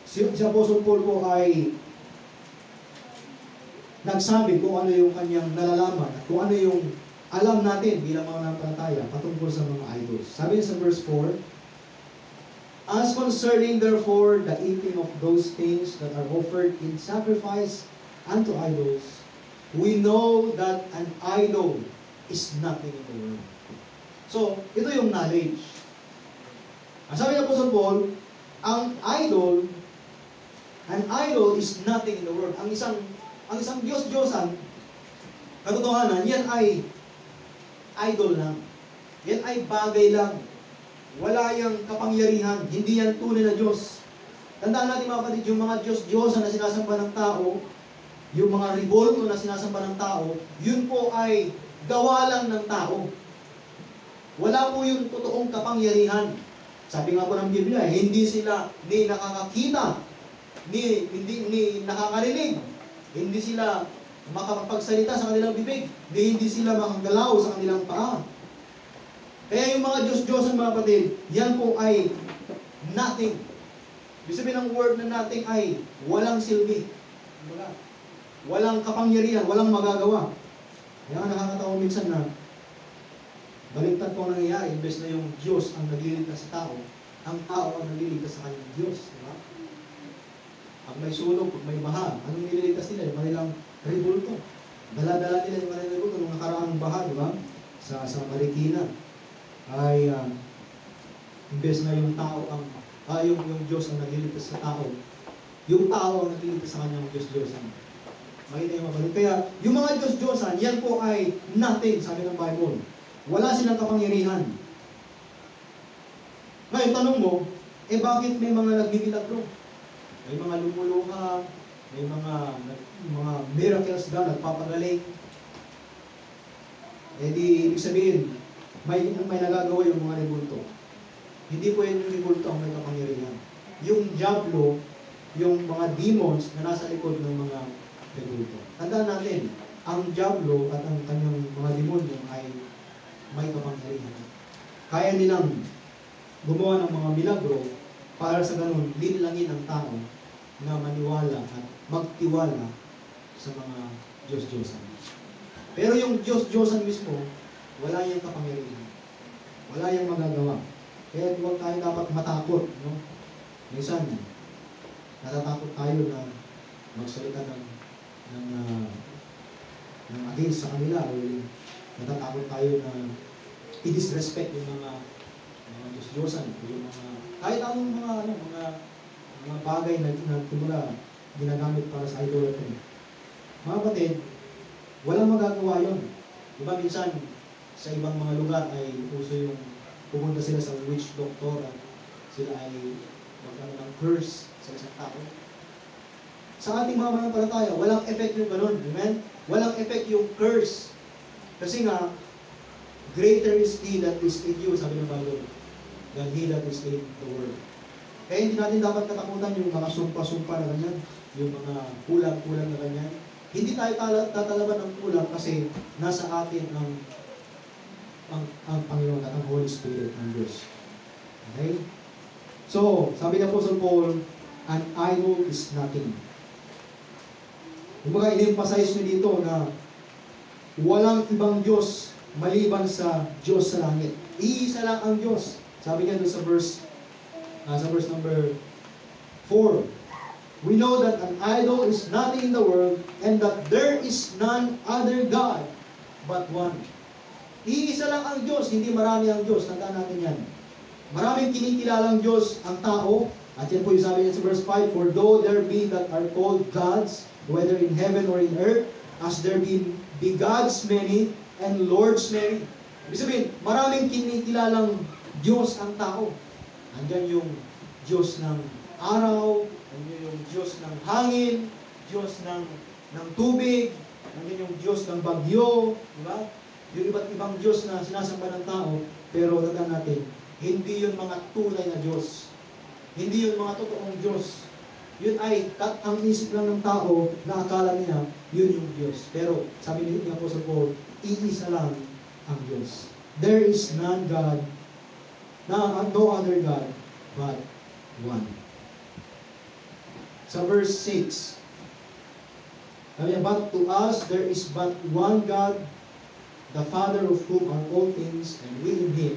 si, si Apostle Paul po ay nagsabi kung ano yung kanyang nalalaman at kung ano yung alam natin bilang mga nampalataya patungkol sa mga idols. Sabi sa verse 4, As concerning therefore the eating of those things that are offered in sacrifice unto idols, we know that an idol is nothing in the world. So, ito yung knowledge. Ang sabi po sa Paul, ang idol, an idol is nothing in the world. Ang isang ang isang Diyos-Diyosan, katotohanan, yan ay idol lang. Yan ay bagay lang. Wala yung kapangyarihan. Hindi yan tunay na Diyos. Tandaan natin mga kapatid, yung mga Diyos-Diyosan na sinasamba ng tao, yung mga ribolto na sinasamba ng tao, yun po ay gawa lang ng tao. Wala po yung totoong kapangyarihan. Sabi nga po ng Biblia, hindi sila ni nakakakita, ni hindi ni nakakarinig, hindi sila makapagsalita sa kanilang bibig, ni hindi sila makagalaw sa kanilang paa. Kaya yung mga Diyos-Diyosan mga kapatid, yan po ay nothing. Ibig sabihin ng word na nothing ay walang silbi. Wala. Walang kapangyarihan, walang magagawa. Kaya nakakatawa minsan na baliktad po ang nangyayari, imbes na yung Diyos ang nagliligtas sa tao, ang tao ang nagliligtas sa kanyang Diyos. Di ba? Pag may sunog, pag may baha, anong nililigtas nila? Yung kanilang ribulto. Dala-dala nila yung kanilang ribulto nung nakaraang baha, di ba? Sa, sa Marikina. Ay, uh, imbes na yung tao ang, ah, yung, yung Diyos ang nagliligtas sa tao, yung tao ang nagliligtas sa kanyang Diyos-Diyosan. Makita yung mga Kaya, yung mga Diyos-Diyosan, yan po ay nothing, sabi ng Bible. Wala silang kapangyarihan. Ngayon, tanong mo, eh bakit may mga nagmimilagro? May mga lumuluha, may mga mga miracles daw, nagpapagaling. Eh di, ibig sabihin, may, may nagagawa yung mga rebulto. Hindi po yung rebulto ang may kapangyarihan. Yung Diablo, yung mga demons na nasa likod ng mga rebulto. Tandaan natin, ang Diablo at ang kanyang mga demonyo ay may kapangyarihan. Kaya nilang gumawa ng mga milagro para sa ganun, linlangin ang tao na maniwala at magtiwala sa mga Diyos-Diyosan. Pero yung Diyos-Diyosan mismo, wala yung kapangyarihan. Wala yung magagawa. Kaya huwag tayo dapat matakot. No? Minsan, natatakot tayo na magsalita ng, ng, uh, ng against sa kanila o natatakot tayo na i-disrespect yung mga mga Diyos-Diyosan yung mga kahit anong mga ano, mga mga bagay na, na kumula ginagamit para sa idolatry. Mga kapatid, walang magagawa yon. Di ba minsan, sa ibang mga lugar ay uso yung pumunta sila sa witch doctor at sila ay magkano ng curse sa isang tao. Sa ating mga manampalataya, walang effect yung ganun. Amen? Walang effect yung curse. Kasi nga, greater is He that is in you, sabi ng Bible, than He that is in the world. Kaya hindi natin dapat katakutan yung mga sumpa-sumpa na ganyan, yung mga kulang-kulang na ganyan. Hindi tayo tala- tatalaban ng kulang kasi nasa atin ang ang, ang Panginoon at ang Holy Spirit ng Diyos. Okay? So, sabi ni Apostle Paul, an idol is nothing. Kumbaga, in-emphasize niyo dito na walang ibang Diyos maliban sa Diyos sa langit. Iisa lang ang Diyos. Sabi niya doon sa verse, uh, sa verse number 4. We know that an idol is nothing in the world and that there is none other God but one. Iisa lang ang Diyos, hindi marami ang Diyos. Tandaan natin yan. Maraming kinikilalang Diyos ang tao. At yan po yung sabi niya sa verse 5, For though there be that are called gods, whether in heaven or in earth, as there be, be gods many, and lords many. Ibig sabihin, maraming kinikilalang Diyos ang tao. Andyan yung Diyos ng araw, andyan yung Diyos ng hangin, Diyos ng, ng tubig, andyan yung Diyos ng bagyo, di ba? Yung iba't ibang Diyos na sinasamba ng tao, pero tandaan natin, hindi yun mga tunay na Diyos. Hindi yun mga totoong Diyos. Yun ay ang isip lang ng tao na akala niya, yun yung Diyos. Pero sabi ni Apostle Paul, iisa lang ang Diyos. There is none God, no other God, but one. Sa verse 6, sabi niya, But to us there is but one God, the Father of whom are all things, and we in Him,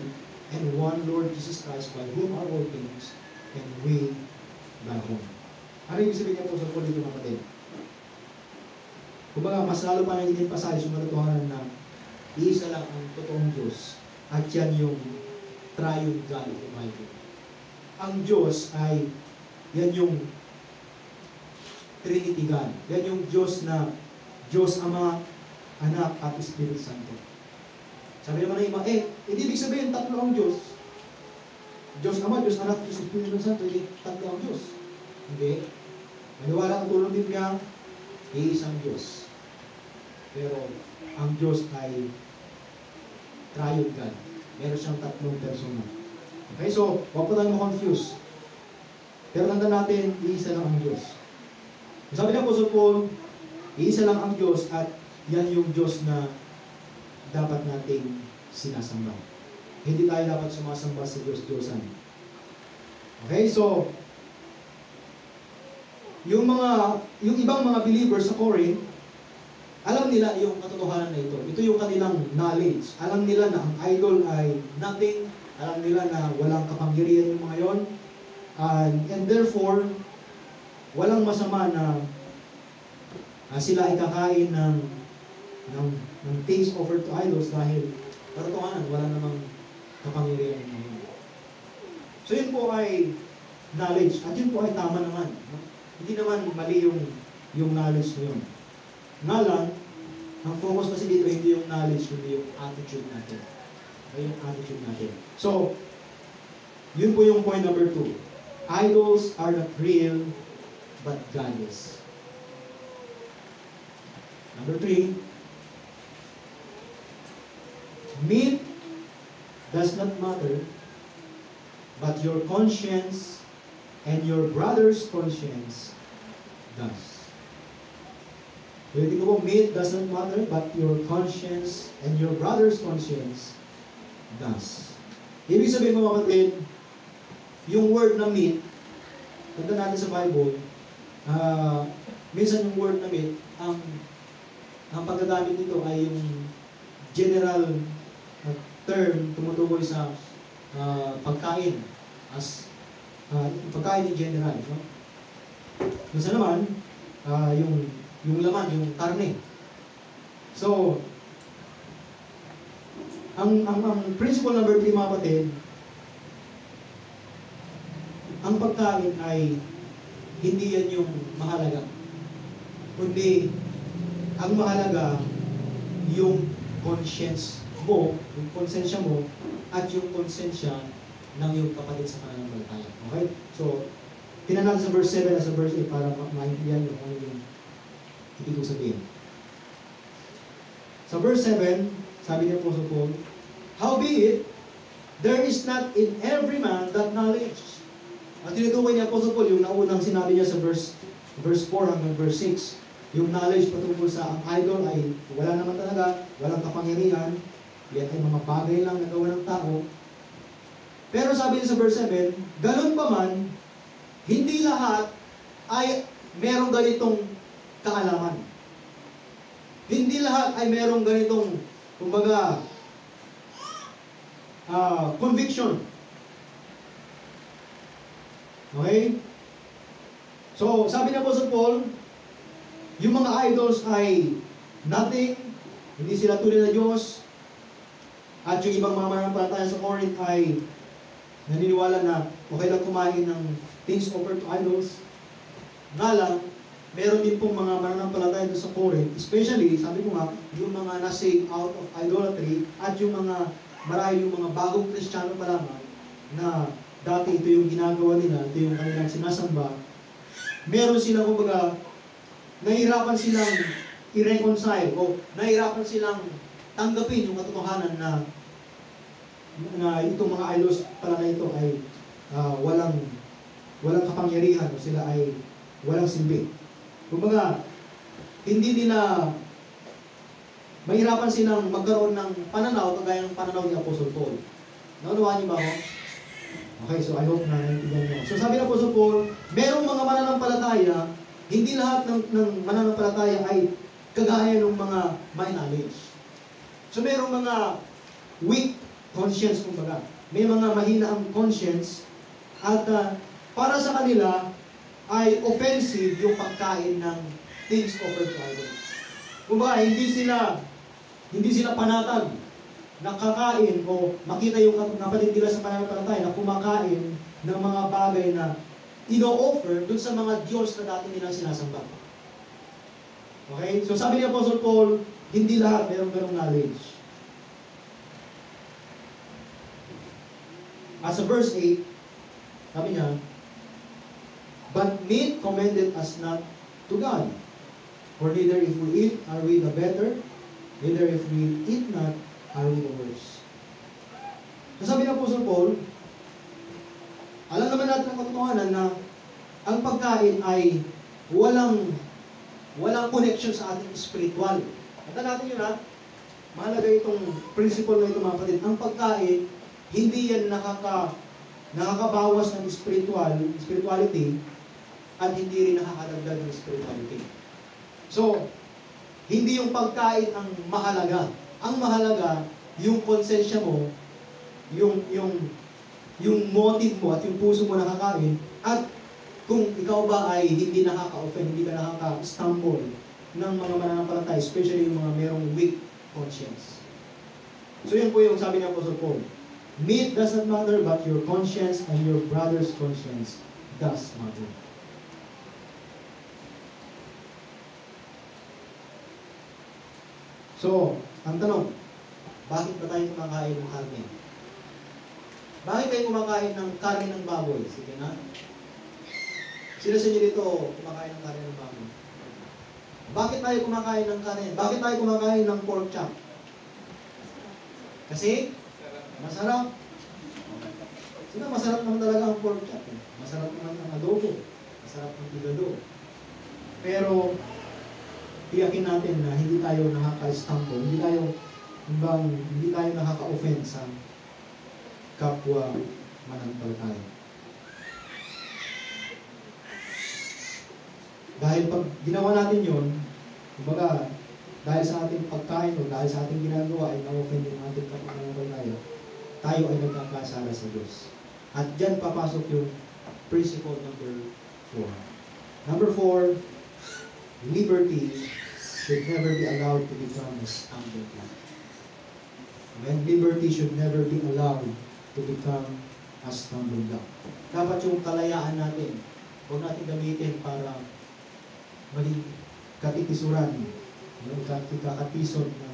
and one Lord Jesus Christ, by whom are all things, and we by whom. Ano yung sabihin niya po sa dito mga kapatid? Kumbaga, mas lalo pa nang in-emphasize yung katotohanan na iisa lang ang totoong Diyos at yan yung triune God Bible. Ang Diyos ay yan yung Trinity God. Yan yung Diyos na Diyos Ama, Anak at Espiritu Santo. Sabi naman ng iba, eh, hindi ibig sabihin tatlo ang Diyos. Diyos Ama, Diyos Anak, Diyos Espiritu Santo, hindi tatlo ang Diyos. Hindi. Maniwala ang tulong din nga, iisang Diyos. Pero ang Diyos ay triune God. Meron siyang tatlong persona. Okay, so, huwag po tayong ma-confuse. Pero tanda natin, iisa lang ang Diyos. Sabi ng Apostle Paul, iisa lang ang Diyos at yan yung Diyos na dapat nating sinasamba. Hindi tayo dapat sumasamba sa Diyos-Diyosan. Okay, so, yung mga, yung ibang mga believers sa Corinth, alam nila yung katotohanan na ito. Ito yung kanilang knowledge. Alam nila na ang idol ay nothing. Alam nila na walang kapangyarihan yung mga yon. And, and therefore, walang masama na uh, sila ay kakain ng, ng, ng things offered to idols dahil katotohanan, wala namang kapangyarihan yung mga yun. So yun po ay knowledge. At yun po ay tama naman. Hindi naman mali yung, yung knowledge na yun. Nga lang, ang focus kasi dito hindi yung knowledge, kundi yung attitude natin. Okay, yung attitude natin. So, yun po yung point number two. Idols are not real, but God is. Number three, meat does not matter, but your conscience and your brother's conscience does. Ulitin ko meat doesn't matter, but your conscience and your brother's conscience does. Ibig sabihin mga kapatid, yung word na meat, tanda natin sa Bible, ah, minsan yung word na meat, ang ang paggagamit nito ay yung general uh, term tumutukoy sa ah, pagkain as ah, pagkain in general. No? Minsan naman, ah, yung, yung laman, yung karne. So, ang, ang, ang principle number 3 mga kapatid, ang pagkain ay hindi yan yung mahalaga. Kundi, ang mahalaga, yung conscience mo, yung konsensya mo, at yung konsensya ng iyong kapatid sa pananampalataya. Okay? So, tinan sa verse 7 at sa verse 8 para ma- maintindihan nyo kung ano yung ibig kong sabihin. Sa verse 7, sabi ni Apostle Paul, Howbeit, there is not in every man that knowledge. At tinutukoy ni Apostle Paul yung naunang sinabi niya sa verse verse 4 hanggang verse 6. Yung knowledge patungkol sa ang idol ay wala naman talaga, walang kapangyarihan, yan ay mga bagay lang na gawa ng tao. Pero sabi niya sa verse 7, ganun pa man, hindi lahat ay merong ganitong kaalaman. Hindi lahat ay merong ganitong, kumbaga, ah, conviction. Okay? So, sabi na po sa Paul, yung mga idols ay nothing, hindi sila tunay na Diyos, at yung ibang mga mananampalataya sa Corinth ay naniniwala na okay lang kumain ng things offered to idols. Nga lang, meron din pong mga mananampalataya doon sa Corinth, especially, sabi ko nga, yung mga na-save out of idolatry at yung mga marahil yung mga bagong kristyano pa lamang na dati ito yung ginagawa nila, ito yung kanilang sinasamba, meron silang, kumbaga, nahihirapan silang i-reconcile o nahihirapan silang tanggapin yung katotohanan na na itong mga idols pala na ito ay ah, walang walang kapangyarihan o sila ay walang silbi. Kumbaga, hindi nila mahirapan silang magkaroon ng pananaw kagaya ng pananaw ni Apostle Paul. Naunawaan niyo ba ako? Okay, so I hope na naintindihan niyo. So sabi ng Apostle Paul, merong mga mananampalataya, hindi lahat ng, ng mananampalataya ay kagaya ng mga may knowledge. So merong mga weak conscience, kumbaga. May mga mahina ang conscience at ah, para sa kanila ay offensive yung pagkain ng things offered to idols. Kumbaga, hindi sila hindi sila panatag nakakain o makita yung kapatid nila sa pananampalataya na kumakain ng mga bagay na ino-offer dun sa mga Diyos na dati nilang sinasamba. Okay? So sabi ni Apostle Paul, hindi lahat meron ganong knowledge. At sa verse 8, sabi niya, But meat commended us not to God. For neither if we eat are we the better, neither if we eat not are we the worse. So sabi ng Apostle Paul, alam naman natin ang katotohanan na ang pagkain ay walang walang connection sa ating spiritual. At natin yun ha, mahalaga itong principle na ito mga kapatid. Ang pagkain, hindi yan nakaka, nakakabawas ng spiritual, spirituality at hindi rin nakakadagdag ng spirituality. So, hindi yung pagkain ang mahalaga. Ang mahalaga, yung konsensya mo, yung, yung, yung motive mo at yung puso mo nakakain, at kung ikaw ba ay hindi nakaka-offend, hindi ka nakaka-stumble ng mga mananampalataya, especially yung mga merong weak conscience. So yun po yung sabi ni Apostle Paul. Meat does not matter, but your conscience and your brother's conscience does matter. So, ang tanong, bakit ba tayo kumakain ng karne? Bakit tayo kumakain ng karne ng baboy? Sige na. Sino sa inyo dito kumakain ng karne ng baboy? Bakit tayo kumakain ng karne? Bakit tayo kumakain ng pork chop? Kasi masarap. Sino masarap naman talaga ang pork chop? Eh. Masarap naman ang adobo. Masarap ang igado. Pero tiyakin natin na hindi tayo nakaka-stumble, hindi tayo hanggang hindi tayo nakaka-offend sa kapwa mananampalataya. Dahil pag ginawa natin yon, kumbaga, dahil sa ating pagkain o dahil sa ating ginagawa ay na-offend yung ating kapag-tayo, tayo ay nagkakasala sa Diyos. At dyan papasok yung principle number four. Number four, liberty should never be allowed to become a stumbling block. Amen? Liberty should never be allowed to become a stumbling block. Dapat yung kalayaan natin, huwag natin gamitin para maging katitisuran, yung kakatison ng,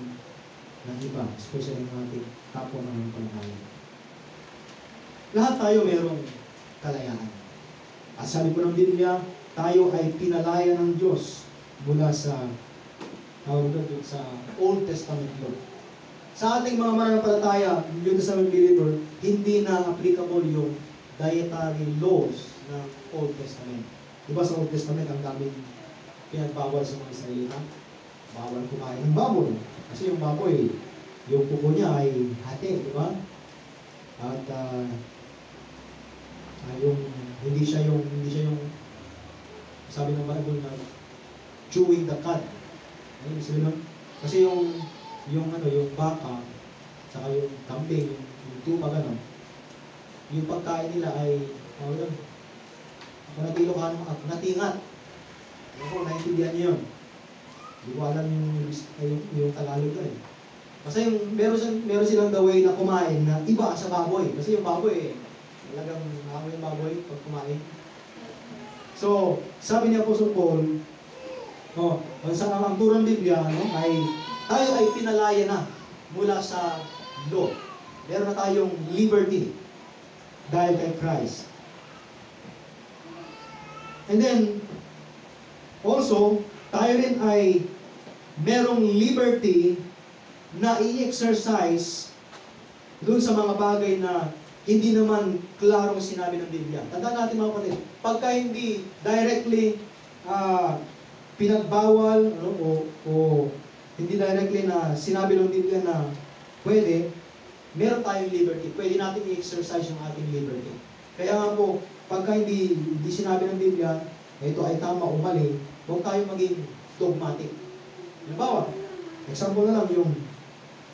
ng iba, especially ng ating kapwa ng pangalan. Lahat tayo mayroong kalayaan. At sabi po ng Biblia, tayo ay pinalaya ng Diyos mula sa tawag doon sa Old Testament law. Sa ating mga mananampalataya, New Testament believer, hindi na applicable yung dietary laws ng Old Testament. Diba sa Old Testament, ang daming pinagbawal sa mga Israelita? Bawal kumain ng baboy. Kasi yung baboy, yung kuko niya ay hati, di ba? At ah, ah, yung hindi siya yung hindi siya yung sabi ng Bible na chewing the cud. Ibig sabihin nun? Kasi yung yung ano, yung baka, saka yung kambing, yung, yung tupa, gano'n, yung pagkain nila ay, ano yun, kung nag-Ilocano ako, natingat. Ako, naintindihan niyo yun. Hindi ko alam yung, yung, yung Tagalog doon eh. Kasi yung, meron, meron silang the way na kumain na iba sa baboy. Kasi yung baboy eh, talagang nakakaw yung baboy pag kumain. So, sabi ni Apostle Paul, oh, sa ang turang Biblia, no, ay tayo ay pinalaya na mula sa law. Meron na tayong liberty dahil kay Christ. And then, also, tayo rin ay merong liberty na i-exercise dun sa mga bagay na hindi naman klarong sinabi ng Biblia. Tandaan natin mga kapatid, pagka hindi directly ah, pinagbawal ano, o, o hindi directly na sinabi ng Biblia na pwede, meron tayong liberty. Pwede natin i-exercise yung ating liberty. Kaya nga po, pagka hindi, hindi sinabi ng Biblia, ito ay tama o mali, huwag tayo maging dogmatic. Halimbawa, example na lang yung,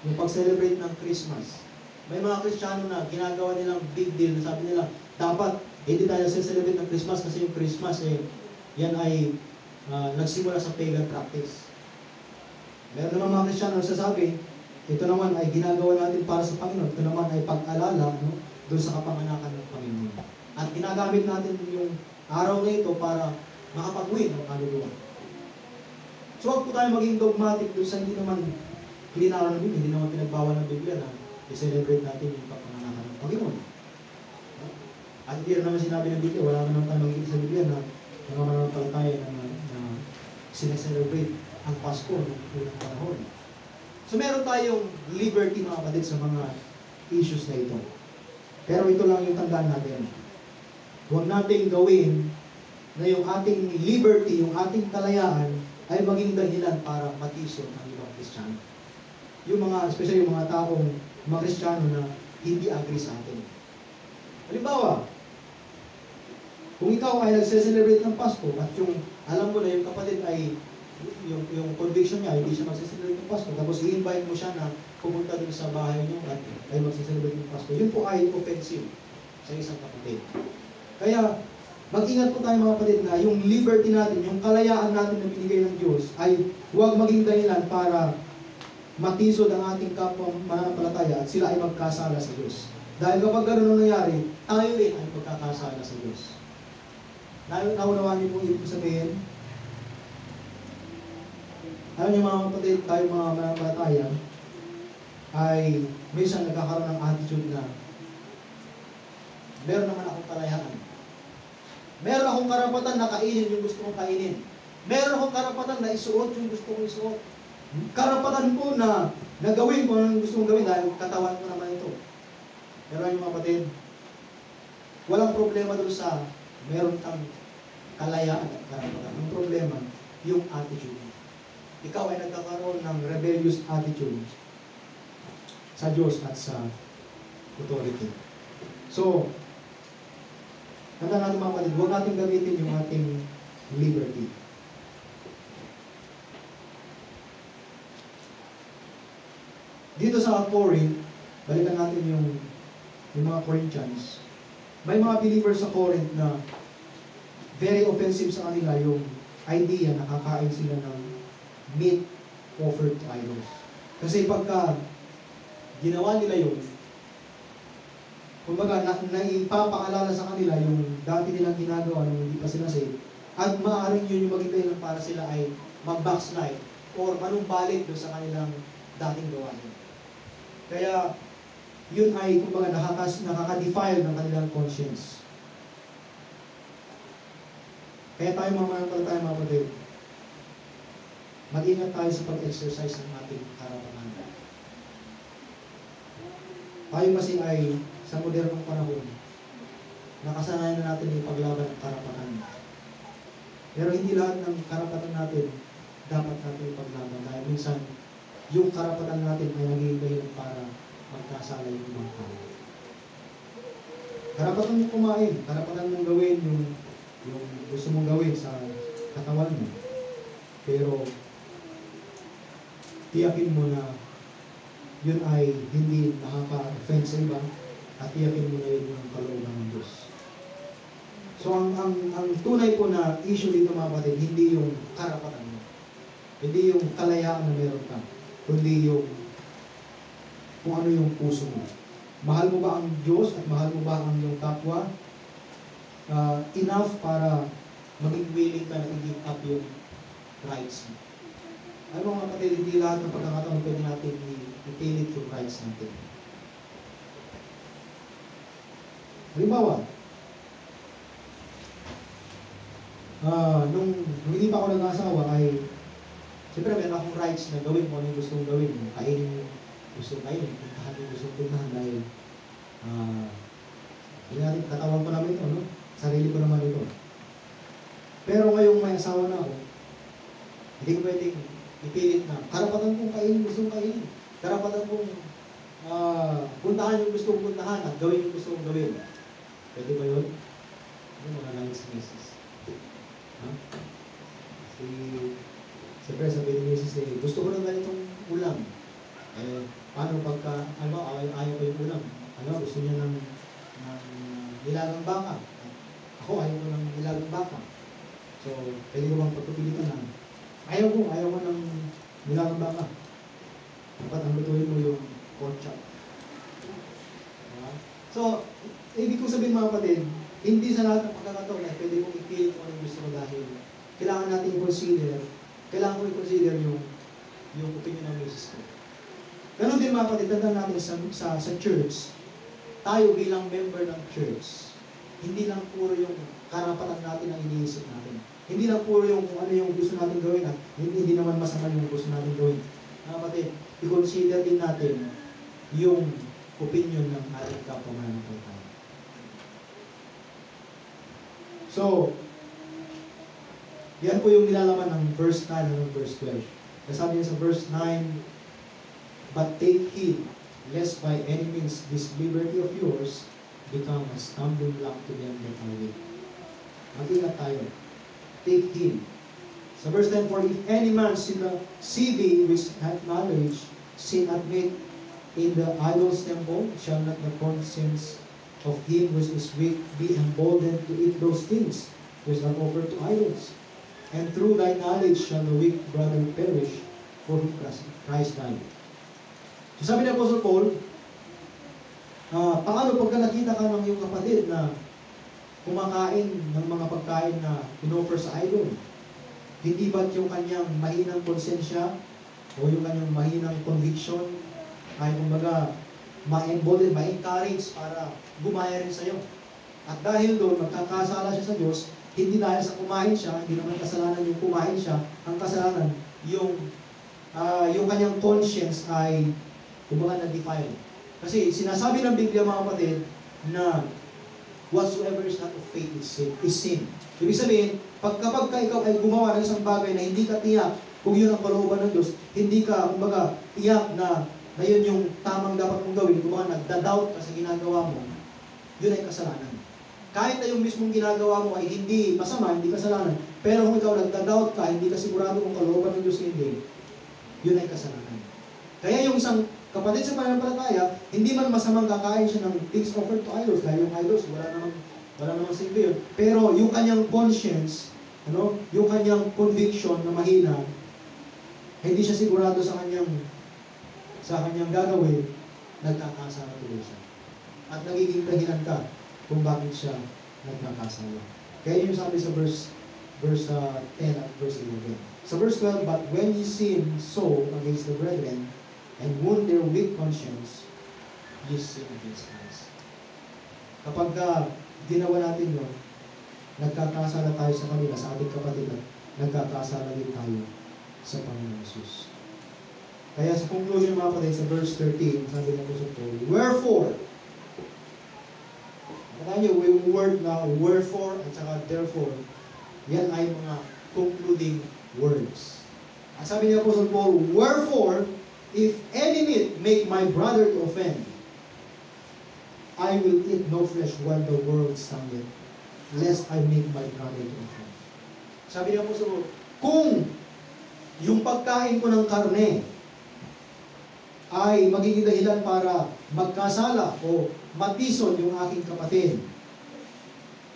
yung pag-celebrate ng Christmas. May mga Kristiyano na ginagawa nilang big deal na sabi nila, dapat hindi tayo celebrate ng Christmas kasi yung Christmas eh, yan ay ah, nagsimula sa pagan practice. Meron naman mga Kristiyano na sasabi, ito naman ay ginagawa natin para sa Panginoon. Ito naman ay pag-alala no, doon sa kapanganakan ng Panginoon. At ginagamit natin yung araw na ito para makapag-win ng kaluluwa. So huwag po tayo maging dogmatic doon sa hindi naman klinaran ng Biblia, hindi naman pinagbawal ng Biblia na i-celebrate natin yung kapanganakan ng Panginoon. No? At hindi rin naman sinabi ng Biblia, wala naman tayo magiging sa Biblia na mga mananampalataya na, na, na sineselebrate ang Pasko ng unang panahon. So meron tayong liberty mga kapatid sa mga issues na ito. Pero ito lang yung tandaan natin. Huwag nating gawin na yung ating liberty, yung ating kalayaan ay maging dahilan para matisod ang ibang Kristiyano. Yung mga, especially yung mga taong, mga Kristiyano na hindi agree sa atin. Halimbawa, kung ikaw ay nagse-celebrate ng Pasko at yung alam mo na yung kapatid ay yung, yung conviction niya, hindi siya magse-celebrate ng Pasko, tapos i-invite mo siya na pumunta dun sa bahay niyo at ay magse-celebrate ng Pasko, yun po ay offensive sa isang kapatid. Kaya, mag-ingat po tayo mga kapatid na yung liberty natin, yung kalayaan natin na binigay ng Diyos ay huwag maging dahilan para matisod ang ating kapwa mananampalataya at sila ay magkasala sa Diyos. Dahil kapag gano'n ang nangyari, tayo rin ay magkakasala sa Diyos. Dahil naunawaan niyo po ibig sabihin, alam niyo mga kapatid, tayo mga mananampalataya, ay minsan nagkakaroon ng attitude na meron naman akong kalayaan. Meron akong karapatan na kainin yung gusto kong kainin. Meron akong karapatan na isuot yung gusto kong isuot. Karapatan ko na nagawin kung anong gusto kong gawin dahil katawan ko naman ito. Pero yung mga kapatid, walang problema doon sa meron kang kalayaan at karapatan. Ang problema, yung attitude. Ikaw ay nagkakaroon ng rebellious attitude sa Diyos at sa authority. So, Handa natin mga kapatid, huwag natin gamitin yung ating liberty. Dito sa Corinth, balikan natin yung, yung mga Corinthians. May mga believers sa Corinth na very offensive sa kanila yung idea na kakain sila ng meat offered to idols. Kasi pagka ginawa nila yun, kumbaga na, naipapaalala sa kanila yung dati nilang ginagawa nung hindi pa sila saved, at maaaring yun yung maging dahilan para sila ay mag-backslide or manumbalik doon sa kanilang dating gawain. Kaya, yun ay, kumbaga, nakakas, nakaka-defile ng kanilang conscience. Kaya tayo mga mga tayo mga kapatid, mag-ingat tayo sa pag-exercise ng ating karapatan. Tayo kasi ay sa modernong panahon, nakasanayan na natin ipaglaban ang karapatan. Pero hindi lahat ng karapatan natin dapat natin ipaglaban dahil minsan yung karapatan natin ay naging dahilan para magkasala yung ibang tao. Karapatan mo kumain, karapatan mong gawin yung, yung gusto mong gawin sa katawan mo. Pero tiyakin mo na yun ay hindi nakaka-offend sa iba at tiyakin mo na yun yung kalooban ng Diyos. So ang, ang, ang tunay po na issue dito mga kapatid, hindi yung karapatan mo. Hindi yung kalayaan na meron ka, kundi yung kung ano yung puso mo. Mahal mo ba ang Diyos at mahal mo ba ang iyong kapwa? Uh, enough para maging willing ka na i-give up yung rights mo. Ano mga kapatid, hindi lahat ng pagkakataon pwede natin i-pilit yung rights natin. Halimbawa, ah, nung, nung hindi pa ako nag-asawa ay siyempre meron akong rights na gawin mo ano yung gusto mong gawin. Kainin yung gusto mong kainin, puntahan yung gusto mong puntahan dahil ah, hindi natin katawan ko naman ito, no? Sarili ko naman ito. Pero ngayong may asawa na ako, hindi ko pwedeng ipilit na karapatan kong kainin gusto kong kainin. Karapatan kong ah, puntahan yung gusto kong puntahan at gawin yung gusto kong gawin. Pwede ba yun? Ano mga nangis misis? Ha? Si, siyempre sabi ni misis eh, gusto ko ng ganitong ulam. Eh, paano pagka, ano, ayaw, ayaw ko yung ulam. Ano, gusto niya ng, ng nilagang baka. Ako, ayaw ko ng nilagang baka. So, pwede ko bang pagpapilitan na, ayaw ko, ayaw ko ng nilagang baka. Dapat ang lutuin mo yung pork chop. Diba? So, ibig kong sabihin mga kapatid, hindi sa lahat ng pagkakataon ay pwede mong ipilit kung ano gusto mo dahil kailangan natin i-consider, kailangan ko i-consider yung, yung opinion ng misis ko. Ganon din mga kapatid, tandaan natin sa, sa, sa church, tayo bilang member ng church, hindi lang puro yung karapatan natin ang iniisip natin. Hindi lang puro yung kung ano yung gusto natin gawin at hindi, hindi naman masama yung gusto natin gawin. Mga kapatid, i-consider din natin yung opinion ng ating kapwa mananampalataya. So, yan po yung nilalaman ng verse 9 and ng verse 12. Kasabi niya sa verse 9, But take heed, lest by any means this liberty of yours become a stumbling block to them that are weak. Mag-ingat tayo. Take heed. Sa verse 10, For if any man the, see thee which hath knowledge, sin meat in the idol's temple, shall not the conscience of him which is weak be emboldened to eat those things which are offered to idols. And through thy knowledge shall the weak brother perish, for whom Christ died. So sabi ni Apostle Paul, uh, paano pagka nakita ka ng iyong kapatid na kumakain ng mga pagkain na inoffer sa idol? Hindi ba't yung kanyang mahinang konsensya o yung kanyang mahinang conviction ay kumbaga ma-embolden, ma-encourage para gumaya rin sa'yo. At dahil doon, magkakasala siya sa Diyos, hindi dahil sa kumain siya, hindi naman kasalanan yung kumain siya, ang kasalanan, yung, uh, yung kanyang conscience ay, kumbaga na-defile. Kasi sinasabi ng Biblia mga kapatid, na whatsoever is not of faith is sin. Is sin. Ibig sabihin, pag kapag ka ikaw ay gumawa ng isang bagay na hindi ka tiyak kung yun ang kalooban ng Diyos, hindi ka, kumbaga, tiyak na na yun yung tamang dapat mong gawin, kung mga nagda-doubt ka sa ginagawa mo, yun ay kasalanan. Kahit na yung mismong ginagawa mo ay hindi masama, hindi kasalanan, pero kung ikaw nagda-doubt ka, hindi ka sigurado kung kalooban ng Diyos hindi, yun ay kasalanan. Kaya yung isang kapatid sa pananampalataya, hindi man masamang kakain siya ng things offered to idols, dahil yung idols, wala namang, wala namang silbi yun. Pero yung kanyang conscience, ano, yung kanyang conviction na mahina, hindi siya sigurado sa kanyang sa kanyang gagawin, nagkakasala tuloy siya. At nagiging dahilan ka kung bakit siya nagkakasala. Kaya yung sabi sa verse verse uh, 10 at verse 11. Sa verse 12, But when ye sin so against the brethren, and wound their weak conscience, ye sin against Christ. Kapag uh, ginawa natin yun, nagkakasala tayo sa kanila, sa ating kapatid, at nagkakasala din tayo sa Panginoon Jesus. Kaya sa conclusion mga kapatid, sa verse 13, sabi ng Apostol Paul, Wherefore, Kaya niyo, yung word na wherefore at saka therefore, yan ay mga concluding words. Ang sabi ni Apostle Paul, Wherefore, if any meat make my brother to offend, I will eat no flesh while the world standeth, lest I make my brother to offend. Sabi ni Apostle Paul, kung yung pagkain ko ng karne ay magiging dahilan para magkasala o matison yung aking kapatid.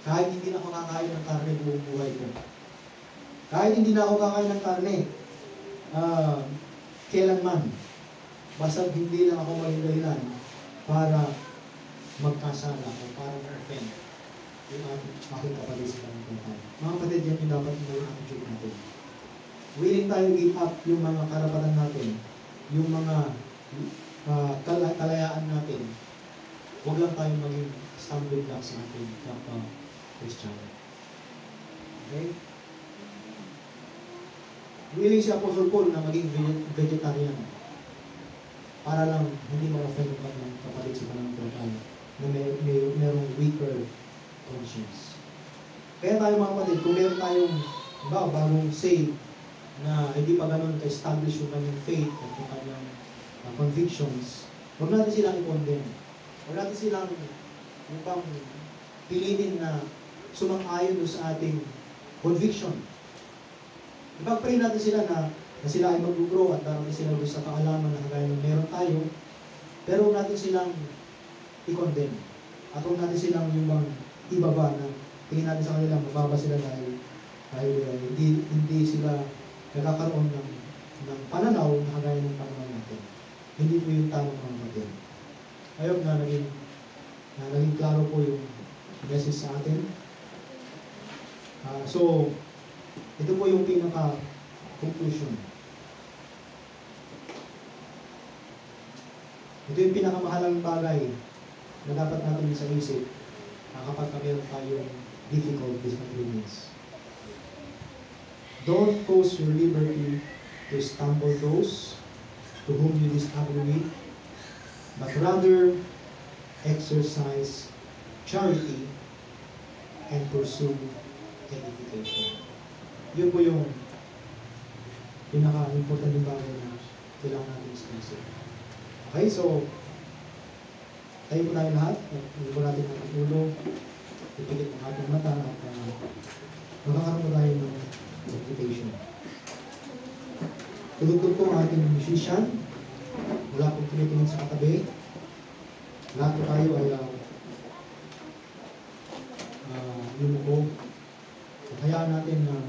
Kahit hindi na ako kakain ng karne buong buhay ko. Kahit hindi na ako kakain ng karne, ah, kailanman. Basta hindi lang ako maging dahilan para magkasala o para ma-offend yung aking, kapatid sa kanyang Mga kapatid, yan yung dapat yung attitude natin. Willing tayo give up yung mga karapatan natin, yung mga uh, kal- kalayaan natin, huwag lang tayong maging stumbling block sa ating kapwa Kristiyano. Okay? Willing si Apostle Paul na maging vege- vegetarian para lang hindi ma-offend ang kanyang kapatid sa pagkain na may, may, merong weaker conscience. Kaya tayo mga kapatid, kung meron tayong ba, bagong say na hindi pa ganun ka-establish yung kanyang faith at yung kanyang uh, convictions, huwag natin silang i-condemn. Huwag natin silang yung bang pilitin na sumang-ayon sa ating conviction. Ipag-pray natin sila na, na sila ay mag-grow at darating sila doon sa kaalaman na kagaya ng meron tayo, pero huwag natin silang i-condemn. At huwag natin silang yung ibaba na tingin natin sa kanila, mababa sila dahil, dahil uh, hindi, hindi sila nagkakaroon ng, ng pananaw na kagaya ng pananaw. Hindi po yung tamang mga kapatid. I hope na naging, na naging klaro po yung message sa atin. Ah, so, ito po yung pinaka-conclusion. Ito yung pinakamahalang bagay na dapat natin sa isip na kapag meron tayong difficult disagreements. Don't cause your liberty to stumble those to whom you disagree with, but rather exercise charity and pursue edification. Yun po yung pinaka-important bagay na kailangan natin isip. Okay, so tayo po tayo lahat. Hindi po natin ang ulo. Ipikit ang ating mata at uh, magkakaroon po tayo ng meditation. Tulog-tog po ang ating musician. Wala pong tinitingin sa katabi. Lahat po tayo ay uh, uh, yumuko. Kaya natin na uh,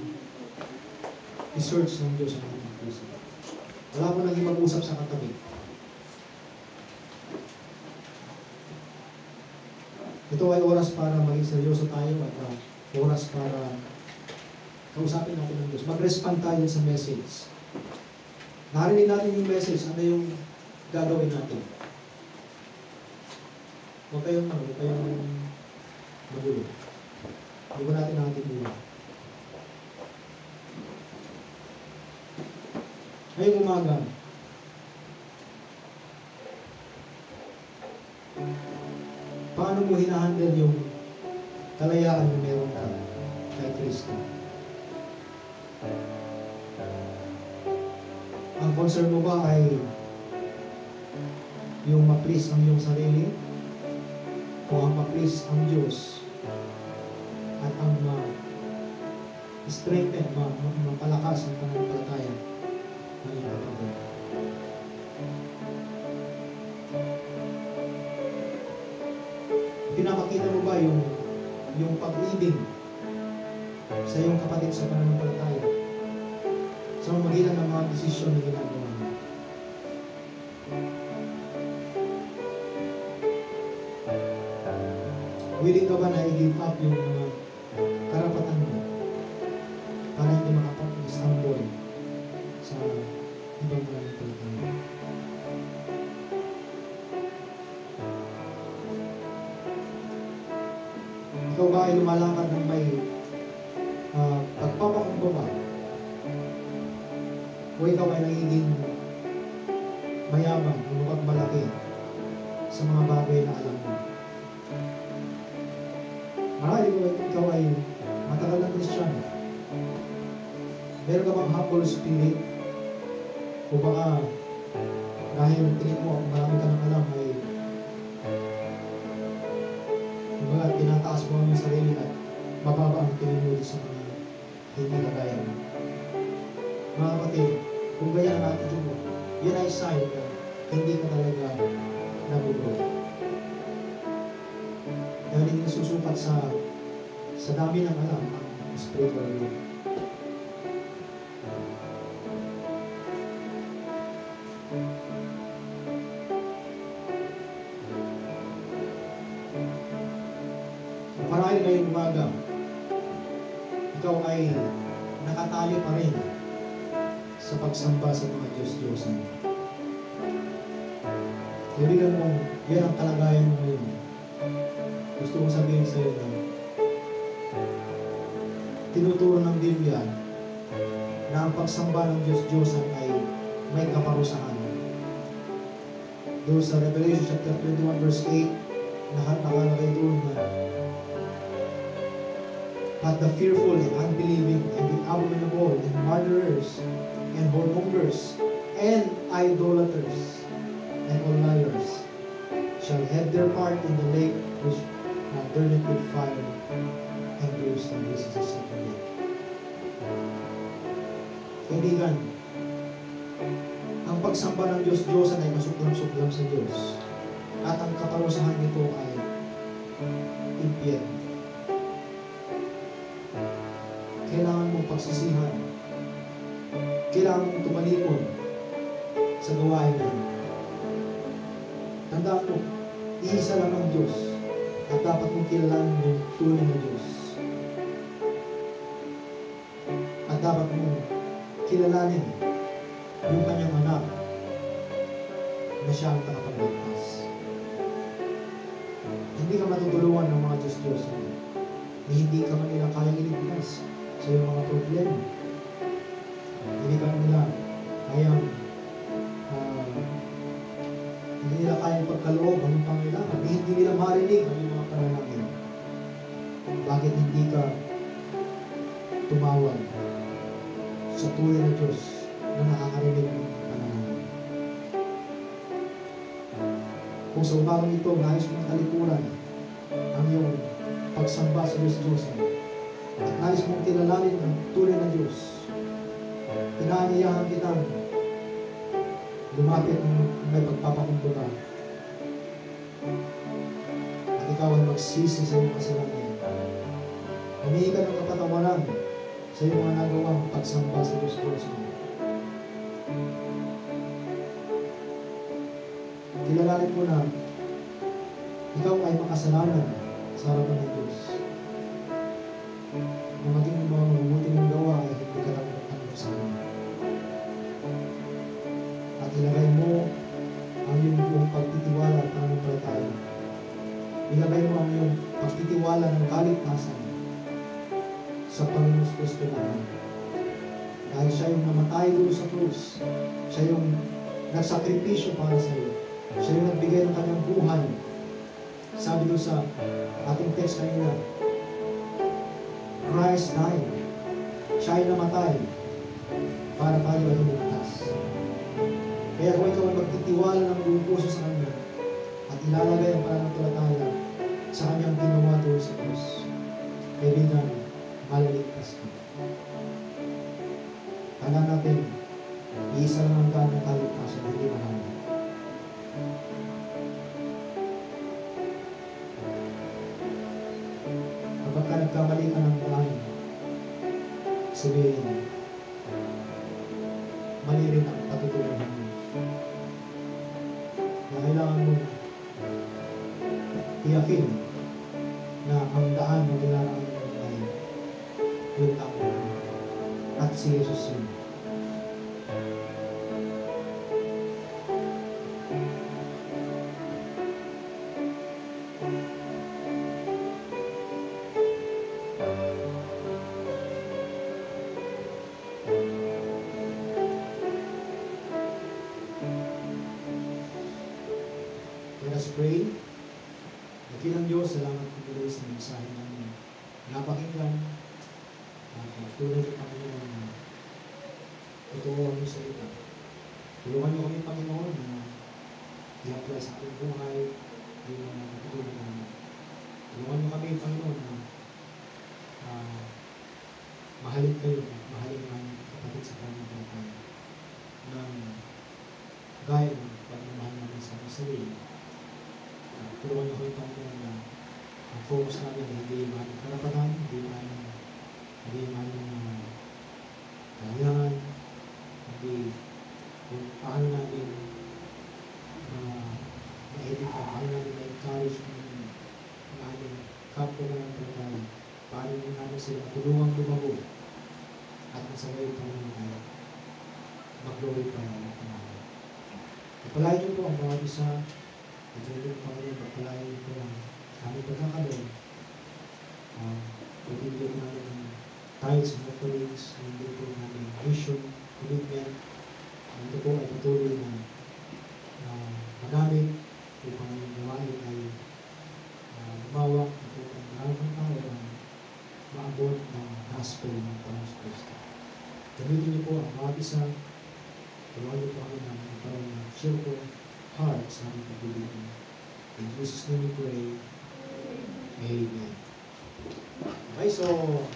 i-search ng Diyos ang ating puso. Wala po naging mag-usap sa katabi. Ito ay oras para maging seryoso tayo at uh, oras para kausapin natin ng Diyos. Mag-respond tayo sa message. Narinig natin yung message, ano yung gagawin natin. Huwag kayong ano, huwag kayong magulo. Huwag natin ang ating ulo. Ngayong umaga, paano mo hinahandle yung kalayaan na meron ka kay Kristo? Ang concern mo ba ay yung ma-please ang iyong sarili o ang ma-please ang Diyos at ang ma-strengthen, ma mapalakas ang pananampalataya ng iyong kapatid. Pinapakita mo ba yung yung pag-ibig sa iyong kapatid sa pananampalataya? Sa magitan ng mga desisyon na ginagawa mo? Willing ka ba na i-give up yung mga O ikaw ay nagiging mayabang o mapagmalaki sa mga bagay na alam mo? Marami ko ikaw ay matagal na Kristiyano. Meron ka bang humble spirit? O baka dahil tingin mo marami ka nang alam ay Diba, tinataas mo ang sarili at mababa ang tingin mo sa mga hindi kagaya mo. Mga kapatid, kung ganyan ang attitude mo, yan ay sign na hindi ka talaga nabugrow. Dahil hindi nasusukat sa sa dami ng alam ang spiritual mo. Pagsamba sa mga Diyos-Diyosan. Kaibigan mo, yan ang kalagayan mo ngayon. Gusto kong sabihin sa iyo na tinuturo ng Biblia na ang pagsamba ng Diyos-Diyosan ay may kaparusahan. Doon sa Revelation chapter 21 verse 8, lahat nakalagay doon na But the fearful and unbelieving and the abominable and murderers and whoremongers and idolaters and all liars shall have their part in the lake which uh, burneth with fire and brimstone. This is the second lake. Kaibigan, ang pagsamba ng Diyos-Diyosan ay masuklam-suklam sa Diyos. At ang kaparusahan nito ay impyerno. kailangan mong pagsisihan. Kailangan tumalikod sa gawain na yun. Tandaan mo, iisa lang ang Diyos at dapat mong kilalanin yung tunay na Diyos. At dapat mong kilalanin yung kanyang anak na siya ang takapagligtas. Hindi ka matutulungan ng mga Diyos-Diyos na hindi ka man nila kayang iligtas sa iyong mga problema. Ka nila kayang uh, hindi nila kayang pagkaloob iyong pangailangan. Hindi nila marinig ang mga panalangin. Bakit hindi ka tumawag sa tunay na Diyos na nakakarinig ng panalangin? Kung sa umagang ito, nais mong talikuran ang iyong pagsamba sa Diyos Diyos at nais mong kilalanin ang tunay na Diyos, inaanyayahan kitang lumapit ng may pagpapakumbuka at ikaw ay magsisi sa iyong kasalanan. Humingi ka ng kapatawaran sa iyong mga nagawang pagsamba sa Diyos Diyos Kilalanin mo na ikaw ay makasalanan sa harapan ng Diyos. Nagsakripisyo para sa iyo. Siya yung nagbigay ng kanyang buhay sabi doon sa ating text kanina, Christ died. Siya ay namatay para tayo ay lumigtas. Kaya kung ikaw ay magtitiwala ng buong puso sa Kanya at ilalagay ang pananampalataya sa Kanyang ginawa doon sa Diyos, kaibigan, malaligtas ka. Tanda natin, iisa lang ang Kapag ka nagkamali ka ng bahay, sabihin, mali rin ang patutunan mo. Na kailangan mo iyakin na ang daan na dinaraan mo ay yung tao at si Jesus yun. 本来就不好当啊 so